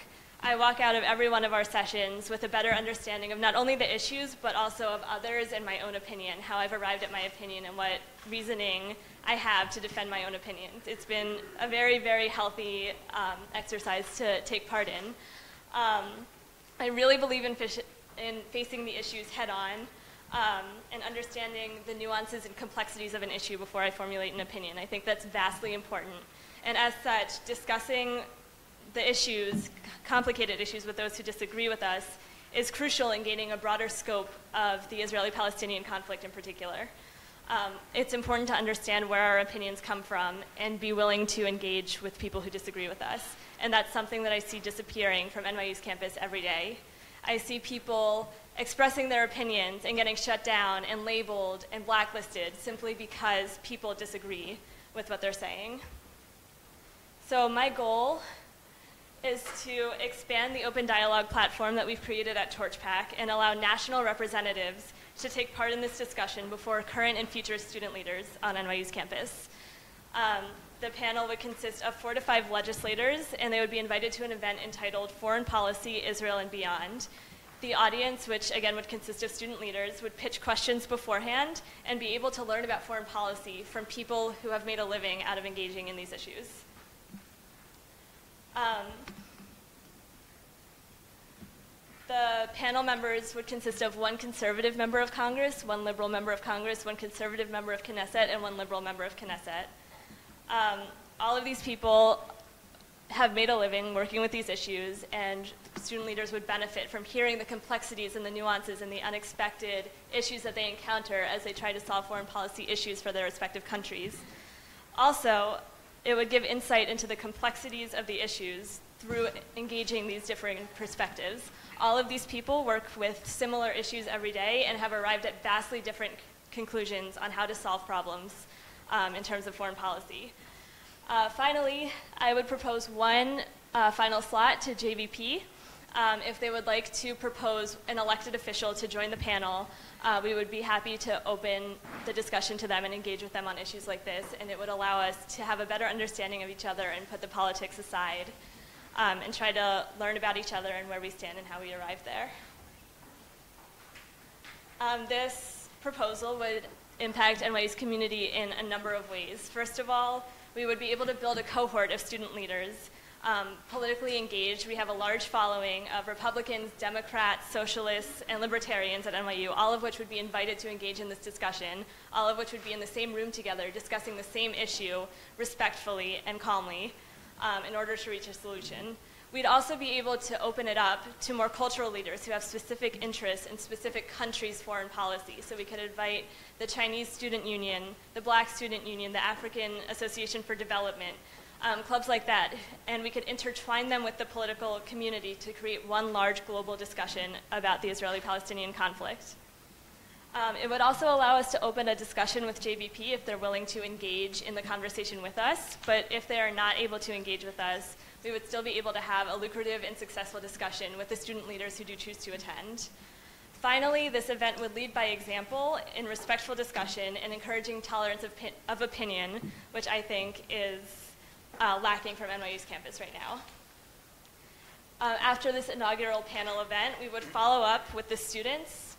I walk out of every one of our sessions with a better understanding of not only the issues, but also of others and my own opinion, how I've arrived at my opinion and what reasoning I have to defend my own opinions. It's been a very, very healthy um, exercise to take part in. Um, I really believe in, in facing the issues head on um, and understanding the nuances and complexities of an issue before I formulate an opinion. I think that's vastly important. And as such, discussing the issues, complicated issues with those who disagree with us, is crucial in gaining a broader scope of the Israeli Palestinian conflict in particular. Um, it's important to understand where our opinions come from and be willing to engage with people who disagree with us. And that's something that I see disappearing from NYU's campus every day. I see people expressing their opinions and getting shut down and labeled and blacklisted simply because people disagree with what they're saying. So, my goal is to expand the open dialogue platform that we've created at TorchPAC and allow national representatives to take part in this discussion before current and future student leaders on NYU's campus. Um, the panel would consist of four to five legislators, and they would be invited to an event entitled Foreign Policy, Israel and Beyond. The audience, which again would consist of student leaders, would pitch questions beforehand and be able to learn about foreign policy from people who have made a living out of engaging in these issues. Um, the panel members would consist of one conservative member of Congress, one liberal member of Congress, one conservative member of Knesset, and one liberal member of Knesset. Um, all of these people have made a living working with these issues, and student leaders would benefit from hearing the complexities and the nuances and the unexpected issues that they encounter as they try to solve foreign policy issues for their respective countries. Also, it would give insight into the complexities of the issues through engaging these differing perspectives. All of these people work with similar issues every day and have arrived at vastly different conclusions on how to solve problems um, in terms of foreign policy. Uh, finally, I would propose one uh, final slot to JVP. Um, if they would like to propose an elected official to join the panel, uh, we would be happy to open the discussion to them and engage with them on issues like this, and it would allow us to have a better understanding of each other and put the politics aside um, and try to learn about each other and where we stand and how we arrive there. Um, this proposal would impact NYU's community in a number of ways. First of all, we would be able to build a cohort of student leaders um, politically engaged. We have a large following of Republicans, Democrats, Socialists, and Libertarians at NYU, all of which would be invited to engage in this discussion, all of which would be in the same room together discussing the same issue respectfully and calmly um, in order to reach a solution. We'd also be able to open it up to more cultural leaders who have specific interests in specific countries' foreign policy. So we could invite the Chinese Student Union, the Black Student Union, the African Association for Development, um, clubs like that, and we could intertwine them with the political community to create one large global discussion about the Israeli Palestinian conflict. Um, it would also allow us to open a discussion with JVP if they're willing to engage in the conversation with us, but if they are not able to engage with us, we would still be able to have a lucrative and successful discussion with the student leaders who do choose to attend. Finally, this event would lead by example in respectful discussion and encouraging tolerance of, of opinion, which I think is uh, lacking from NYU's campus right now. Uh, after this inaugural panel event, we would follow up with the students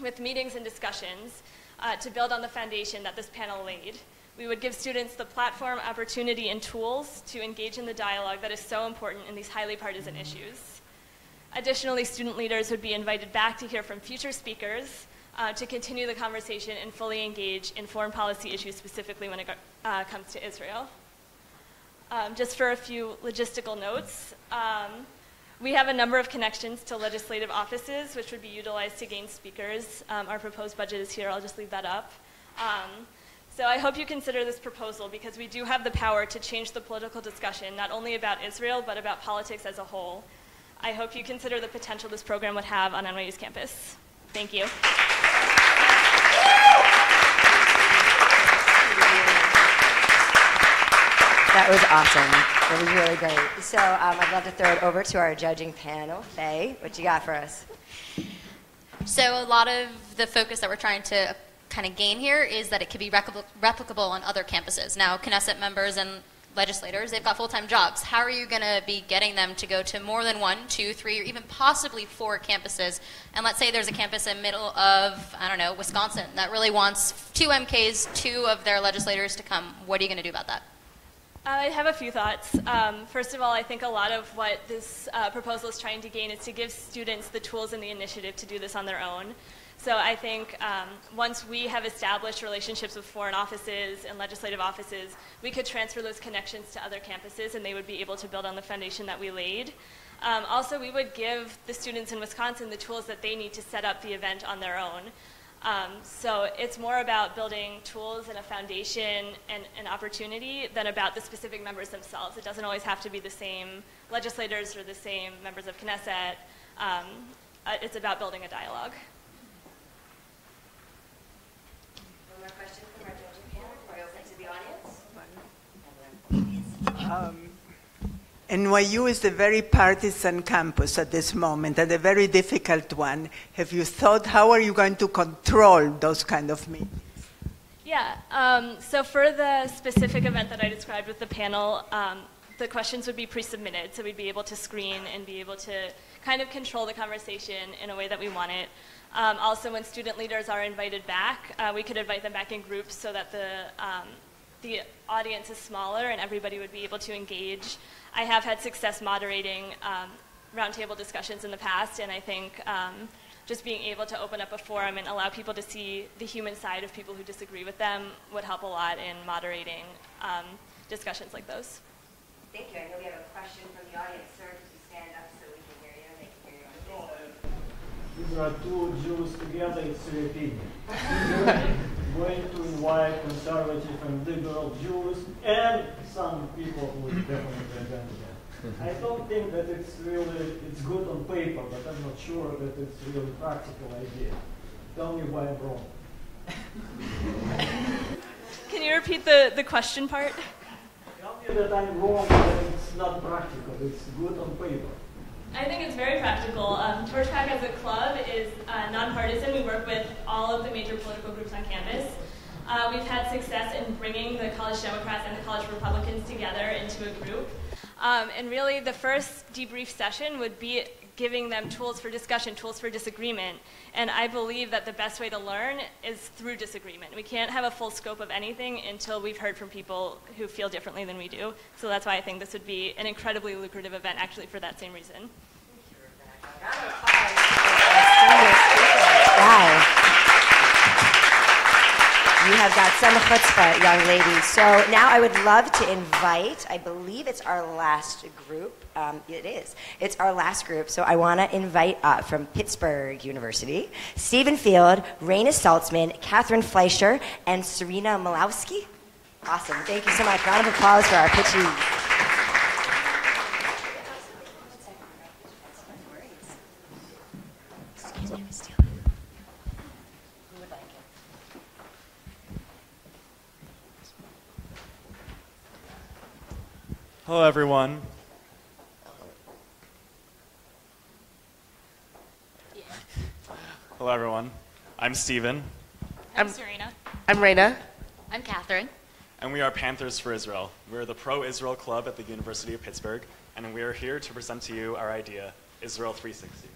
with meetings and discussions uh, to build on the foundation that this panel laid. We would give students the platform, opportunity, and tools to engage in the dialogue that is so important in these highly partisan issues. Additionally, student leaders would be invited back to hear from future speakers uh, to continue the conversation and fully engage in foreign policy issues, specifically when it uh, comes to Israel. Um, just for a few logistical notes, um, we have a number of connections to legislative offices, which would be utilized to gain speakers. Um, our proposed budget is here. I'll just leave that up. Um, so I hope you consider this proposal because we do have the power to change the political discussion, not only about Israel, but about politics as a whole. I hope you consider the potential this program would have on NYU's campus. Thank you. That was awesome. That was really great. So um, I'd love to throw it over to our judging panel. Faye, what you got for us? So a lot of the focus that we're trying to kind of gain here is that it could be replicable on other campuses. Now, Knesset members and legislators, they've got full-time jobs. How are you going to be getting them to go to more than one, two, three, or even possibly four campuses? And let's say there's a campus in the middle of, I don't know, Wisconsin that really wants two MKs, two of their legislators to come. What are you going to do about that? I have a few thoughts. Um, first of all, I think a lot of what this uh, proposal is trying to gain is to give students the tools and the initiative to do this on their own. So I think um, once we have established relationships with foreign offices and legislative offices, we could transfer those connections to other campuses and they would be able to build on the foundation that we laid. Um, also, we would give the students in Wisconsin the tools that they need to set up the event on their own. Um, so it's more about building tools and a foundation and an opportunity than about the specific members themselves. It doesn't always have to be the same legislators or the same members of Knesset. Um, uh, it's about building a dialogue. One more question from our judging panel before I open it to the audience? Um, NYU is a very partisan campus at this moment and a very difficult one. Have you thought how are you going to control those kind of meetings? Yeah, um, so for the specific event that I described with the panel, um, the questions would be pre-submitted, so we'd be able to screen and be able to kind of control the conversation in a way that we want it. Um, also, when student leaders are invited back, uh, we could invite them back in groups so that the, um, the audience is smaller and everybody would be able to engage. I have had success moderating um, roundtable discussions in the past, and I think um, just being able to open up a forum and allow people to see the human side of people who disagree with them would help a lot in moderating um, discussions like those. Thank you. I know we have a question from the audience. Sir, could you stand up so we can hear you and they can hear you on Facebook? These are two Jews together, it's <laughs> Philippine. <laughs> going to invite conservative and liberal Jews and some people who definitely against that. I don't think that it's really, it's good on paper, but I'm not sure that it's really practical idea. Tell me why I'm wrong. <laughs> Can you repeat the, the question part? Tell me that I'm wrong, that it's not practical, it's good on paper. I think it's very practical. Um, TorchPAC as a club is uh, nonpartisan. We work with all of the major political groups on campus. Uh, we've had success in bringing the college Democrats and the college Republicans together into a group. Um, and really, the first debrief session would be giving them tools for discussion, tools for disagreement. And I believe that the best way to learn is through disagreement. We can't have a full scope of anything until we've heard from people who feel differently than we do. So that's why I think this would be an incredibly lucrative event, actually, for that same reason. Wow. You have got some chutzpah, young lady. So now I would love to invite, I believe it's our last group. Um, it is. It's our last group. So I want to invite up from Pittsburgh University Stephen Field, Raina Saltzman, Catherine Fleischer, and Serena Malowski. Awesome. Thank you so much. Round of applause for our pitchees. Hello, everyone. Hello, everyone. I'm Steven, I'm Serena. I'm Raina. I'm Catherine. and we are Panthers for Israel. We're the pro Israel club at the University of Pittsburgh, and we are here to present to you our idea, Israel 360.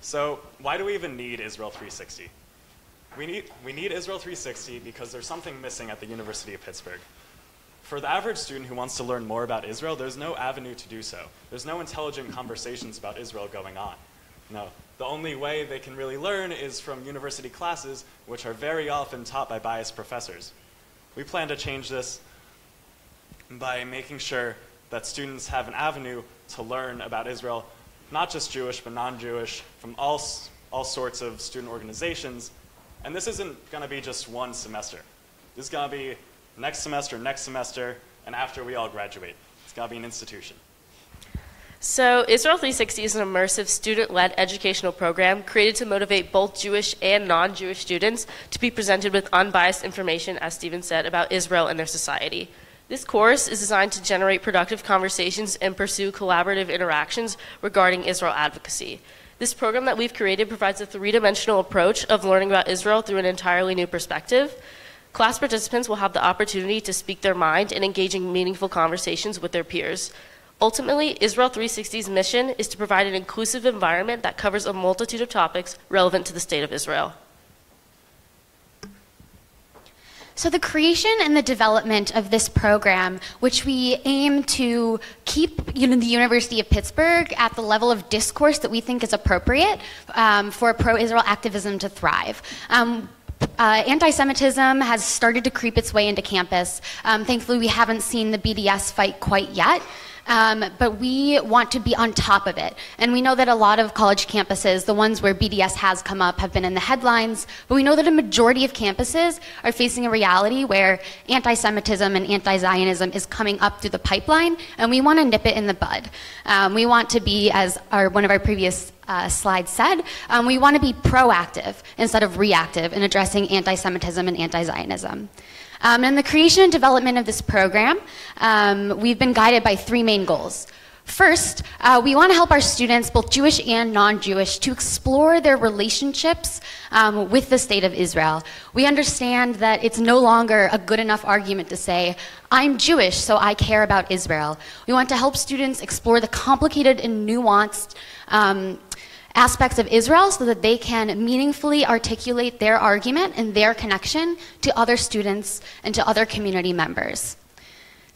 So, why do we even need Israel 360? We need, we need Israel 360 because there's something missing at the University of Pittsburgh. For the average student who wants to learn more about Israel, there's no avenue to do so. There's no intelligent conversations about Israel going on. No. The only way they can really learn is from university classes, which are very often taught by biased professors. We plan to change this by making sure that students have an avenue to learn about Israel, not just Jewish, but non Jewish, from all, all sorts of student organizations. And this isn't going to be just one semester. This is going to be next semester, next semester, and after we all graduate. It's going to be an institution. So, Israel 360 is an immersive student led educational program created to motivate both Jewish and non Jewish students to be presented with unbiased information, as Stephen said, about Israel and their society. This course is designed to generate productive conversations and pursue collaborative interactions regarding Israel advocacy. This program that we've created provides a three dimensional approach of learning about Israel through an entirely new perspective. Class participants will have the opportunity to speak their mind and engage in meaningful conversations with their peers. Ultimately, Israel 360's mission is to provide an inclusive environment that covers a multitude of topics relevant to the state of Israel. So, the creation and the development of this program, which we aim to keep you know, the University of Pittsburgh at the level of discourse that we think is appropriate um, for pro Israel activism to thrive. Um, uh, anti Semitism has started to creep its way into campus. Um, thankfully, we haven't seen the BDS fight quite yet. Um, but we want to be on top of it. And we know that a lot of college campuses, the ones where BDS has come up, have been in the headlines. But we know that a majority of campuses are facing a reality where anti Semitism and anti Zionism is coming up through the pipeline, and we want to nip it in the bud. Um, we want to be, as our, one of our previous uh, slide said, um, we want to be proactive instead of reactive in addressing anti Semitism and anti Zionism. Um, in the creation and development of this program, um, we've been guided by three main goals. First, uh, we want to help our students, both Jewish and non Jewish, to explore their relationships um, with the state of Israel. We understand that it's no longer a good enough argument to say, I'm Jewish, so I care about Israel. We want to help students explore the complicated and nuanced um, aspects of Israel so that they can meaningfully articulate their argument and their connection to other students and to other community members.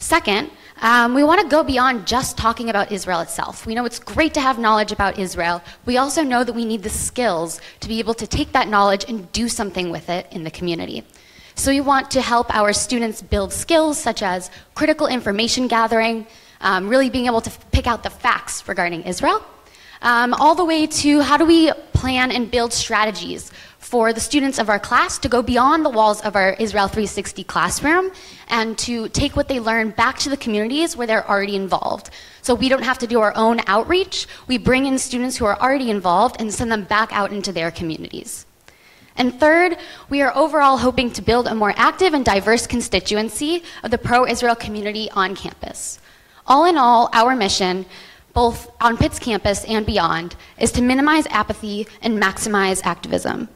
Second, um, we want to go beyond just talking about Israel itself. We know it's great to have knowledge about Israel. We also know that we need the skills to be able to take that knowledge and do something with it in the community. So we want to help our students build skills such as critical information gathering, um, really being able to pick out the facts regarding Israel, um, all the way to how do we plan and build strategies for the students of our class to go beyond the walls of our Israel 360 classroom and to take what they learn back to the communities where they're already involved. So we don't have to do our own outreach. We bring in students who are already involved and send them back out into their communities. And third, we are overall hoping to build a more active and diverse constituency of the pro Israel community on campus. All in all, our mission both on Pitt's campus and beyond, is to minimize apathy and maximize activism.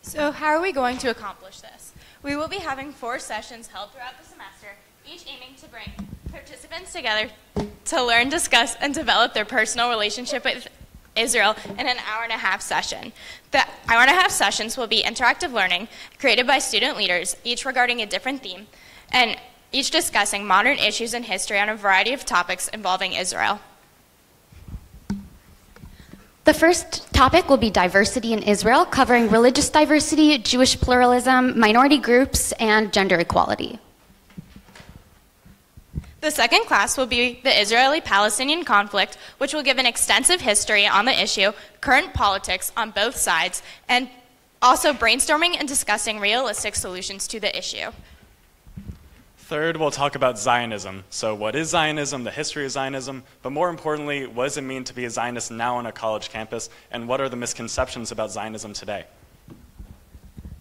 So, how are we going to accomplish this? We will be having four sessions held throughout the semester, each aiming to bring participants together to learn, discuss, and develop their personal relationship with Israel in an hour and a half session. The hour and a half sessions will be interactive learning created by student leaders, each regarding a different theme, and each discussing modern issues and history on a variety of topics involving Israel. The first topic will be diversity in Israel, covering religious diversity, Jewish pluralism, minority groups, and gender equality. The second class will be the Israeli Palestinian conflict, which will give an extensive history on the issue, current politics on both sides, and also brainstorming and discussing realistic solutions to the issue. Third, we'll talk about Zionism. So, what is Zionism, the history of Zionism, but more importantly, what does it mean to be a Zionist now on a college campus, and what are the misconceptions about Zionism today?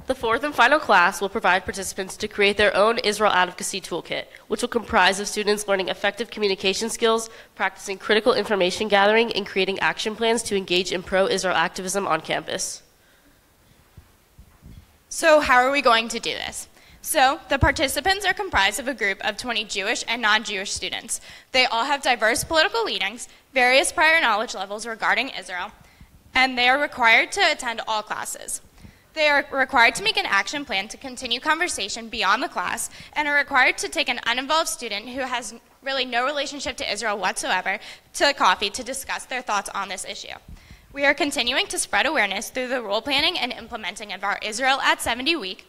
The fourth and final class will provide participants to create their own Israel advocacy toolkit, which will comprise of students learning effective communication skills, practicing critical information gathering, and creating action plans to engage in pro Israel activism on campus. So, how are we going to do this? So, the participants are comprised of a group of 20 Jewish and non Jewish students. They all have diverse political leanings, various prior knowledge levels regarding Israel, and they are required to attend all classes. They are required to make an action plan to continue conversation beyond the class and are required to take an uninvolved student who has really no relationship to Israel whatsoever to coffee to discuss their thoughts on this issue. We are continuing to spread awareness through the role planning and implementing of our Israel at 70 week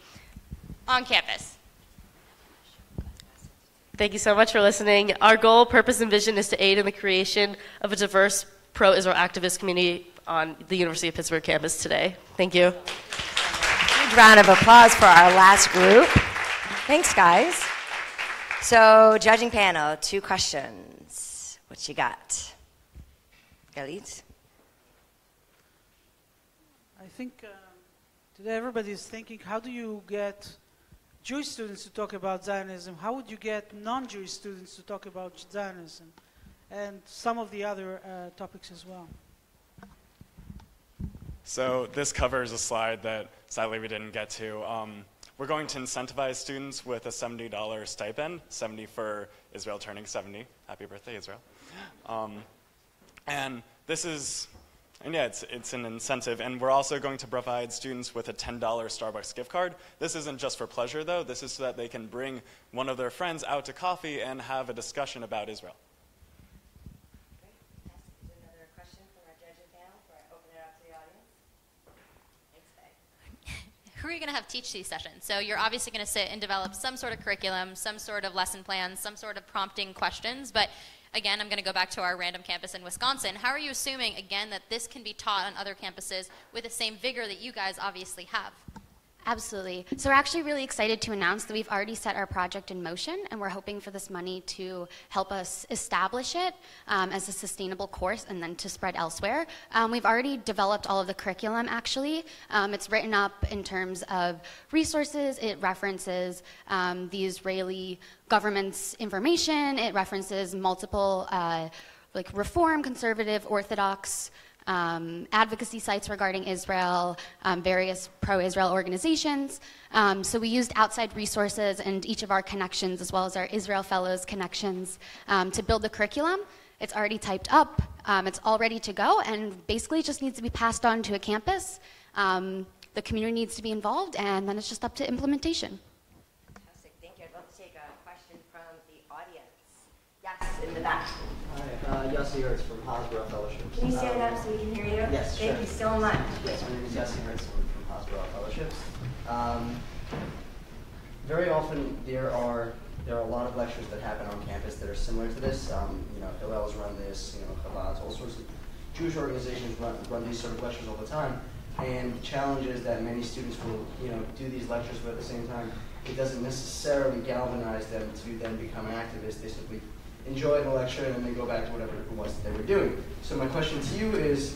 on campus. Thank you so much for listening. Our goal, purpose, and vision is to aid in the creation of a diverse pro Israel activist community on the University of Pittsburgh campus today. Thank you. Huge round of applause for our last group. Thanks, guys. So, judging panel, two questions. What you got? Galit? I think uh, today everybody is thinking how do you get Jewish students to talk about Zionism, how would you get non-Jewish students to talk about Zionism? And some of the other uh, topics as well. So this covers a slide that sadly we didn't get to. Um, we're going to incentivize students with a $70 stipend, 70 for Israel turning 70. Happy birthday, Israel. Um, and this is, and yeah, it's, it's an incentive. And we're also going to provide students with a $10 Starbucks gift card. This isn't just for pleasure, though. This is so that they can bring one of their friends out to coffee and have a discussion about Israel. Another question from our judging panel before I open it up to the audience? Thanks, Faye. <laughs> who are you going to have teach these sessions? So you're obviously going to sit and develop some sort of curriculum, some sort of lesson plans, some sort of prompting questions. But again, I'm going to go back to our random campus in Wisconsin. How are you assuming, again, that this can be taught on other campuses with the same vigor that you guys obviously have? Absolutely. So we're actually really excited to announce that we've already set our project in motion, and we're hoping for this money to help us establish it um, as a sustainable course and then to spread elsewhere. Um, we've already developed all of the curriculum, actually. Um, it's written up in terms of resources, it references um, the Israeli government's information, it references multiple uh, like reform, conservative, orthodox um, advocacy sites regarding Israel, um, various pro Israel organizations. Um, so we used outside resources and each of our connections, as well as our Israel Fellows connections, um, to build the curriculum. It's already typed up, um, it's all ready to go, and basically just needs to be passed on to a campus. The community needs to be involved, and then it's just up to implementation. Fantastic, thank you. I'd love to take a question from the audience. Yes, in the back. Uh, Yossi Hertz from Hasbara Fellowships. Can you stand Um, up so we can hear you? Yes, Thank sure. you so much. Yes, my name is Yossi Hertz I'm from Hasbara Fellowships. Um, very often there are there are a lot of lectures that happen on campus that are similar to this. Um, you know, Hillel's run this. You know, Chabad's, all sorts of Jewish organizations run, run these sort of lectures all the time. And the challenge is that many students will, you know, do these lectures, but at the same time, it doesn't necessarily galvanize them to then become activists. They simply enjoy the lecture and then they go back to whatever it was that they were doing. So my question to you is,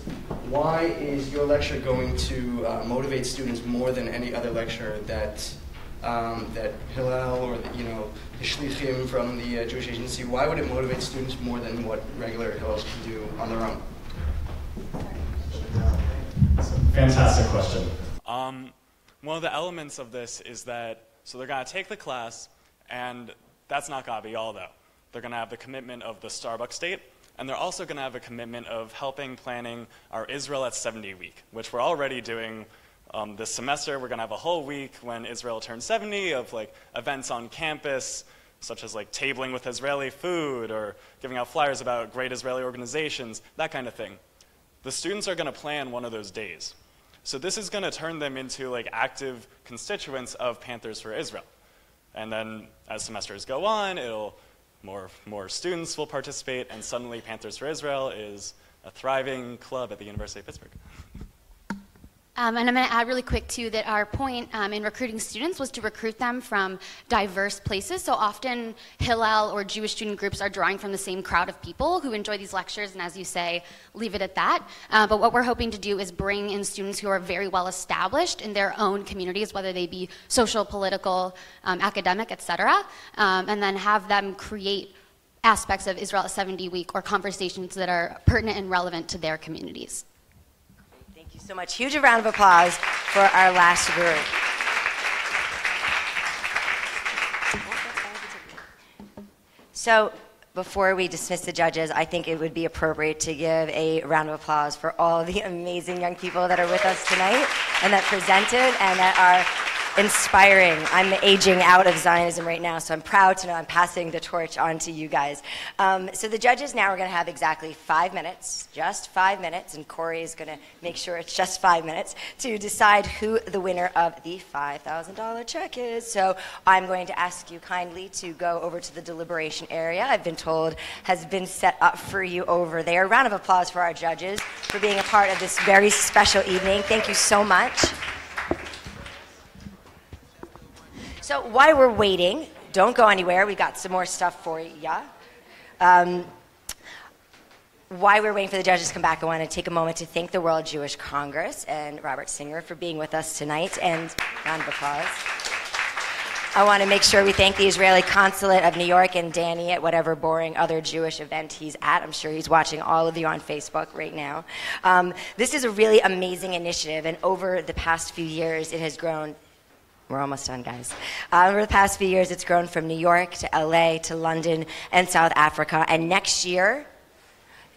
why is your lecture going to uh, motivate students more than any other lecture that um, that Hillel or the, you know the shlichim from the uh, Jewish Agency? Why would it motivate students more than what regular Hillels can do on their own? Fantastic question. Um, one of the elements of this is that, so they're going to take the class, and that's not going to be all, though. They're going to have the commitment of the Starbucks date, and they're also going to have a commitment of helping planning our Israel at 70 week, which we're already doing um, this semester. We're going to have a whole week when Israel turns 70 of like events on campus, such as like tabling with Israeli food or giving out flyers about great Israeli organizations, that kind of thing. The students are going to plan one of those days. So this is going to turn them into like active constituents of Panthers for Israel. And then as semesters go on, it'll more more students will participate, and suddenly Panthers for Israel is a thriving club at the University of Pittsburgh. Um, and I'm going to add really quick too that our point um, in recruiting students was to recruit them from diverse places. So often Hillel or Jewish student groups are drawing from the same crowd of people who enjoy these lectures, and as you say, leave it at that. Uh, but what we're hoping to do is bring in students who are very well established in their own communities, whether they be social, political, um, academic, etc., um, and then have them create aspects of Israel at 70 Week or conversations that are pertinent and relevant to their communities. You so much. Huge round of applause for our last group. So, before we dismiss the judges, I think it would be appropriate to give a round of applause for all the <laughs> amazing young people that are with us tonight and that presented and that are inspiring. I'm aging out of Zionism right now, so I'm proud to know I'm passing the torch on to you guys. Um, so the judges now are going to have exactly five minutes, just five minutes, and Corey is going to make sure it's just five minutes to decide who the winner of the $5,000 check is. So I'm going to ask you kindly to go over to the deliberation area. I've been told has been set up for you over there. Round of applause for our judges for being a part of this very special evening. Thank you so much. So while we're waiting, don't go anywhere. We've got some more stuff for you. Um, while we're waiting for the judges to come back, I want to take a moment to thank the World Jewish Congress and Robert Singer for being with us tonight. And round of applause. I want to make sure we thank the Israeli consulate of New York and Danny at whatever boring other Jewish event he's at. I'm sure he's watching all of you on Facebook right now. Um, this is a really amazing initiative, and over the past few years, it has grown we're almost done, guys. Uh, over the past few years, it's grown from New York to LA to London and South Africa. And next year,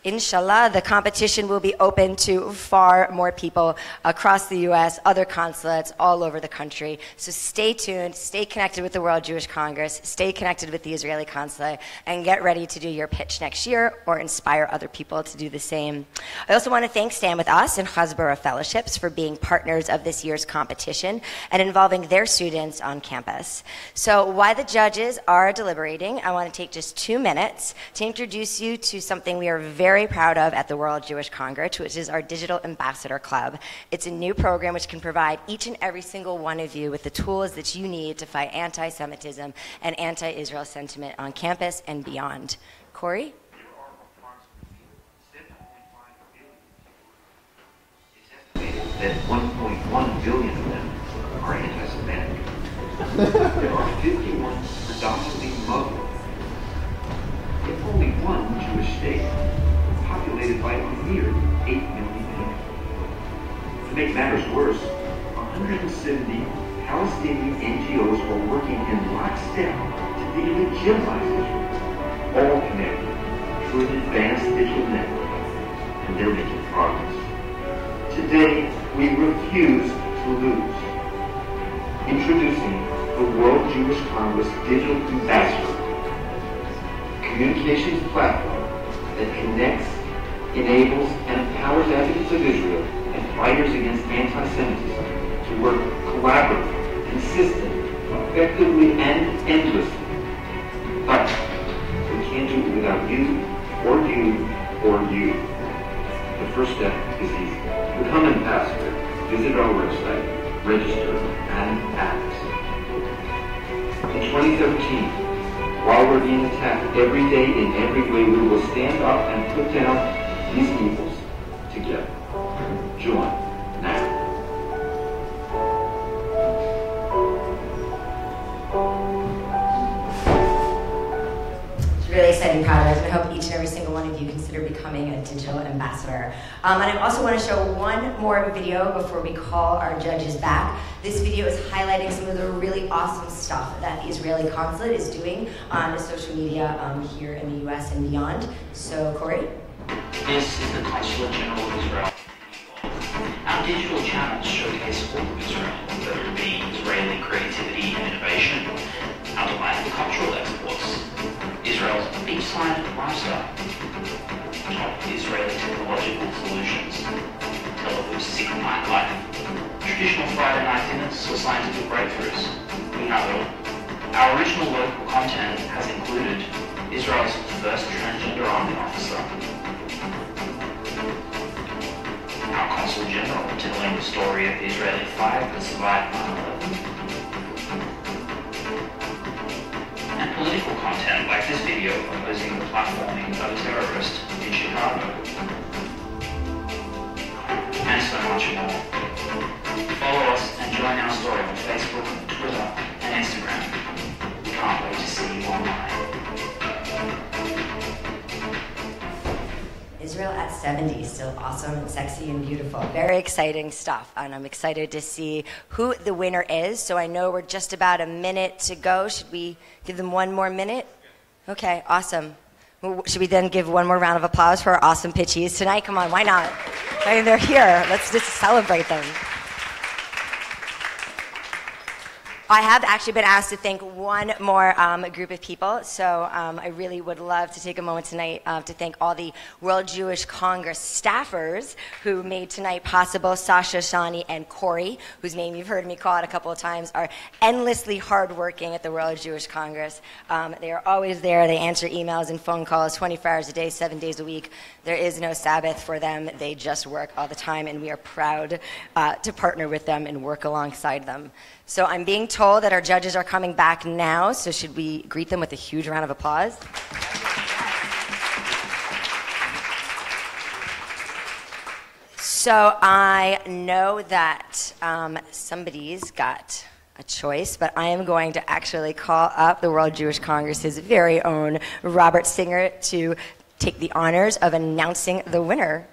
Inshallah, the competition will be open to far more people across the U.S., other consulates all over the country. So stay tuned, stay connected with the World Jewish Congress, stay connected with the Israeli consulate, and get ready to do your pitch next year or inspire other people to do the same. I also want to thank Stand With Us and Hasbara Fellowships for being partners of this year's competition and involving their students on campus. So while the judges are deliberating, I want to take just two minutes to introduce you to something we are very very proud of at the World Jewish Congress, which is our Digital Ambassador Club. It's a new program which can provide each and every single one of you with the tools that you need to fight anti Semitism and anti Israel sentiment on campus and beyond. Corey? that 1.1 billion of them are anti-Semitic. <laughs> there are 51 predominantly Muslims. If only one Jewish state by a mere 8 million people. To make matters worse, 170 Palestinian NGOs are working in lockstep to delegitimize Israel, all connected through an advanced digital network, and they're making progress. Today, we refuse to lose. Introducing the World Jewish Congress Digital Ambassador, a communications platform that connects enables and empowers advocates of Israel and fighters against anti-Semitism to work collaboratively, consistently, effectively, and endlessly. But we can't do it without you, or you, or you. The first step is easy. Become an ambassador. Visit our website, register, and act. In 2013, while we're being attacked every day in every way, we will stand up and put down these evils together. Join now. It's really exciting project. I hope each and every single one of you consider becoming a digital ambassador. Um, and I also want to show one more video before we call our judges back. This video is highlighting some of the really awesome stuff that the Israeli consulate is doing on social media um, here in the US and beyond. So, Corey? This is the Consulate General of Israel. Our digital channels showcase all of Israel, whether it be Israeli creativity and innovation, our delightful cultural exports, Israel's beachside lifestyle, top Israeli technological solutions, Tel Aviv's sick nightlife, traditional Friday night dinners or scientific breakthroughs. We have it all. Our original local content has included Israel's first transgender army officer, our Consul General telling the story of the Israeli fire that survived 9-11. And political content like this video opposing the platforming of a terrorist in Chicago. And so much more. Follow us and join our story on Facebook, Twitter, and Instagram. We can't wait to see you online. Israel at 70, still awesome sexy and beautiful. Very exciting stuff, and I'm excited to see who the winner is. So I know we're just about a minute to go. Should we give them one more minute? Okay, awesome. Should we then give one more round of applause for our awesome pitchies tonight? Come on, why not? I mean, they're here. Let's just celebrate them. I have actually been asked to thank one more um, group of people, so um, I really would love to take a moment tonight uh, to thank all the World Jewish Congress staffers who made tonight possible. Sasha, Shani, and Corey, whose name you've heard me call it a couple of times, are endlessly hardworking at the World Jewish Congress. Um, they are always there. They answer emails and phone calls 24 hours a day, seven days a week. There is no Sabbath for them. They just work all the time, and we are proud uh, to partner with them and work alongside them. So I'm being told that our judges are coming back now, so should we greet them with a huge round of applause? So I know that um, somebody's got a choice, but I am going to actually call up the World Jewish Congress's very own Robert Singer to take the honors of announcing the winner.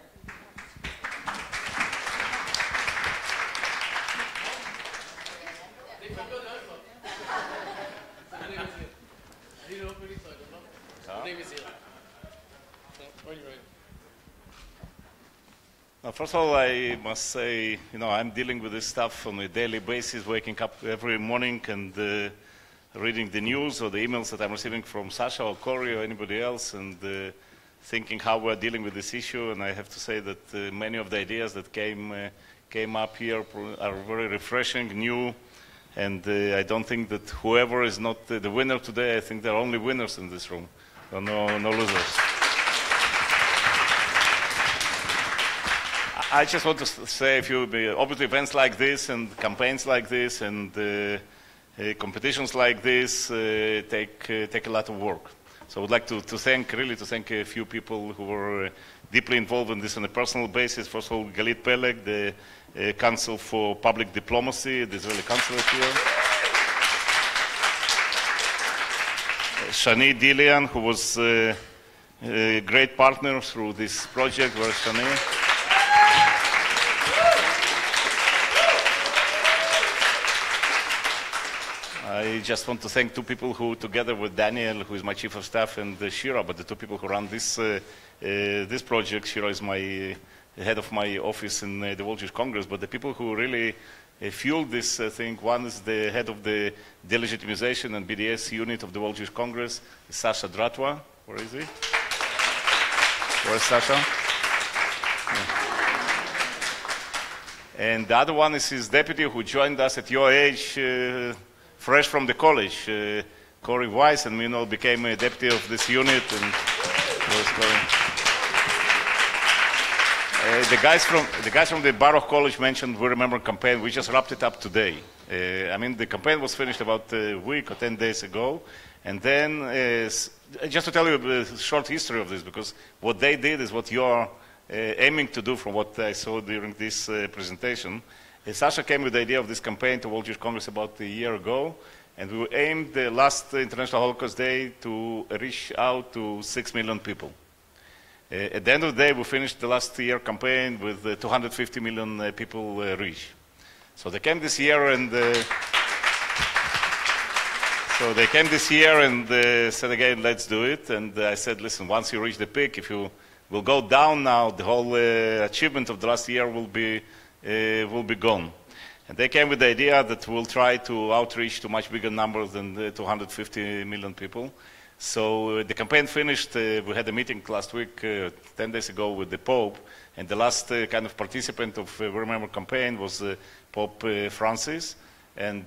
Now, first of all, I must say, you know, I'm dealing with this stuff on a daily basis, waking up every morning and uh, reading the news or the emails that I'm receiving from Sasha or Corey or anybody else, and uh, thinking how we're dealing with this issue. And I have to say that uh, many of the ideas that came uh, came up here are very refreshing, new, and uh, I don't think that whoever is not the winner today, I think there are only winners in this room, no, no losers. I just want to say a few, obviously events like this and campaigns like this and uh, uh, competitions like this uh, take, uh, take a lot of work. So I would like to, to thank, really to thank a few people who were uh, deeply involved in this on a personal basis. First of all, Galit Peleg, the uh, Council for Public Diplomacy, the Israeli consulate here. Shani Dilian, who was a great partner through this project, where Shani? I just want to thank two people who, together with Daniel, who is my chief of staff, and uh, Shira, but the two people who run this, uh, uh, this project, Shira is my uh, head of my office in uh, the World Jewish Congress, but the people who really uh, fueled this thing, one is the head of the delegitimization and BDS unit of the World Jewish Congress, Sasha Dratwa. Where is he? Where's Sasha? And the other one is his deputy who joined us at your age fresh from the college. Uh, Corey Weiss and me, know, became a deputy of this unit and uh, the guys from the guys from the Baruch College mentioned we remember campaign. We just wrapped it up today. Uh, I mean, the campaign was finished about a week or ten days ago, and then uh, just to tell you a short history of this, because what they did is what you are uh, aiming to do, from what I saw during this uh. Sasha came with the idea of this campaign to World Jewish Congress about a year ago, and we aimed the last International Holocaust Day to reach out to six million people. Uh, at the end of the day, we finished the last year campaign with uh, 250 million uh, people uh, reached. So they came this year and uh, so they came this year and said again, let's do it. And I said, listen, once you reach the peak, if you will go down now, the whole achievement of the last year will be will be gone. And they came with the idea that we'll try to outreach to much bigger numbers than the 250 million people. So uh, the campaign finished. Uh, we had a meeting last week, uh, 10 days ago, with the Pope, and the last uh, kind of participant of uh, Remember campaign was uh, Pope Francis. And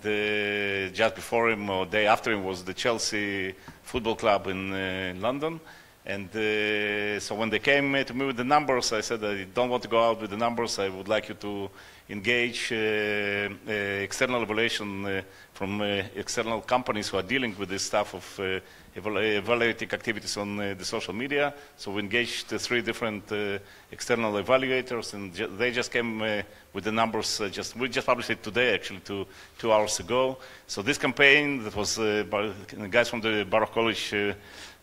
just before him, or day after him, was the Chelsea Football Club in London. And uh, so when they came to me with the numbers, I said, I don't want to go out with the numbers. I would like you to engage uh, uh, external evaluation uh, from uh, external companies who are dealing with this stuff of uh, evaluating activities on the social media. So we engaged three different external evaluators, and ju they just came with the numbers. just we just published it today, actually, two, two hours ago. So this campaign that was guys from the Baruch College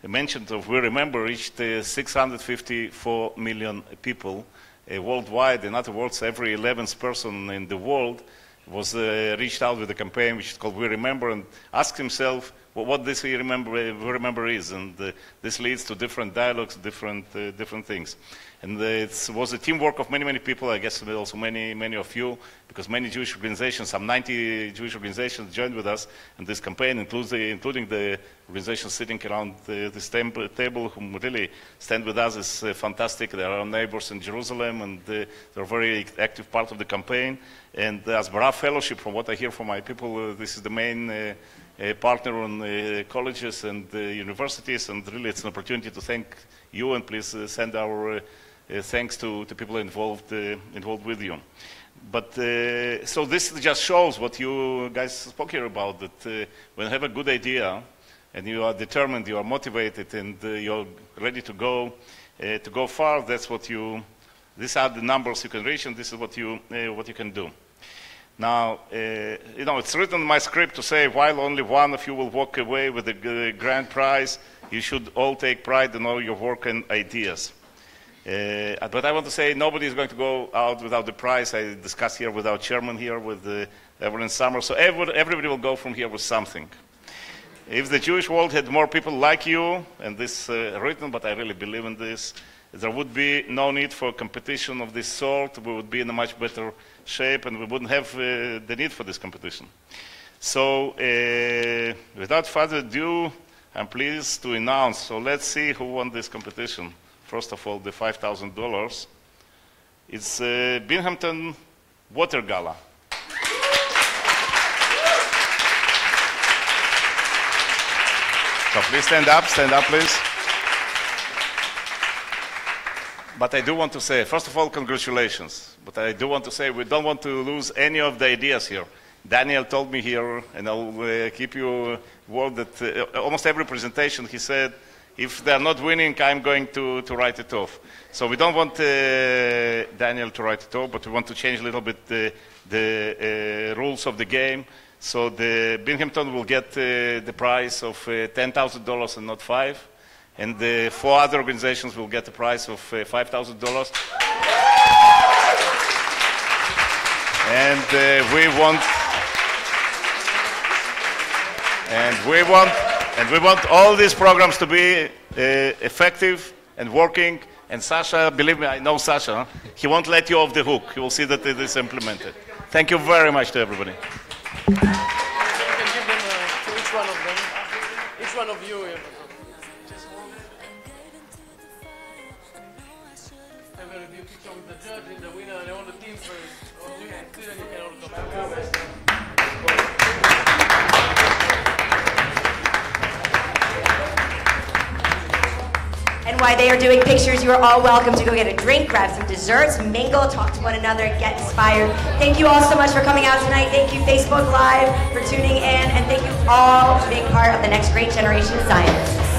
mentioned of We Remember reached uh, 654 million people uh, worldwide. In other words, every 11th person in the world was uh, reached out with a campaign which is called We Remember and asked himself well, what this We Remember, we remember is. And uh, this leads to different dialogues, different, uh, different things. And it was a teamwork of many, many people, I guess also many, many of you, because many Jewish organizations, some 90 Jewish organizations joined with us in this campaign, including the organizations sitting around this table who really stand with us is uh, fantastic. They are our neighbors in Jerusalem, and uh, they're a very active part of the campaign. And Hasbara Fellowship, from what I hear from my people, uh, this is the main partner on colleges and universities, and really it's an opportunity to thank you, and please send our thanks to, the people involved, uh, involved with you. But uh, so this just shows what you guys spoke here about, that when you have a good idea and you are determined, you are motivated, and you're ready to go, to go far, that's what you, these are the numbers you can reach, and this is what you, what you can do. Now, uh, you know, it's written in my script to say while only one of you will walk away with the grand prize, you should all take pride in all your work and ideas. Uh, but I want to say nobody is going to go out without the prize. I discussed here with our chairman here, with uh, Evelyn Sommer. So every, everybody will go from here with something. If the Jewish world had more people like you, and this uh, written, but I really believe in this, there would be no need for competition of this sort. We would be in a much better shape, and we wouldn't have uh, the need for this competition. So, uh, without further ado, I'm pleased to announce. So let's see who won this competition. First of all, the $5,000. It's uh, Binghamton Water Gala. So please stand up, stand up, please. But I do want to say, first of all, congratulations. But I do want to say we don't want to lose any of the ideas here. Daniel told me here, and I'll uh, keep you word that uh, almost every presentation he said, if they're not winning, I'm going to, to write it off. So we don't want uh, Daniel to write it off, but we want to change a little bit the, the uh, rules of the game. So the Binghamton will get uh, the prize of uh, $10,000 and not five. And the four other organizations will get the prize of uh, $5,000. And uh, we want, and we want, and we want all these programs to be uh, effective and working. And Sasha, believe me, I know Sasha. He won't let you off the hook. You will see that it is implemented. Thank you very much to everybody. While they are doing pictures, you are all welcome to go get a drink, grab some desserts, mingle, talk to one another, get inspired. Thank you all so much for coming out tonight. Thank you, Facebook Live, for tuning in. And thank you all for being part of the next great generation of science.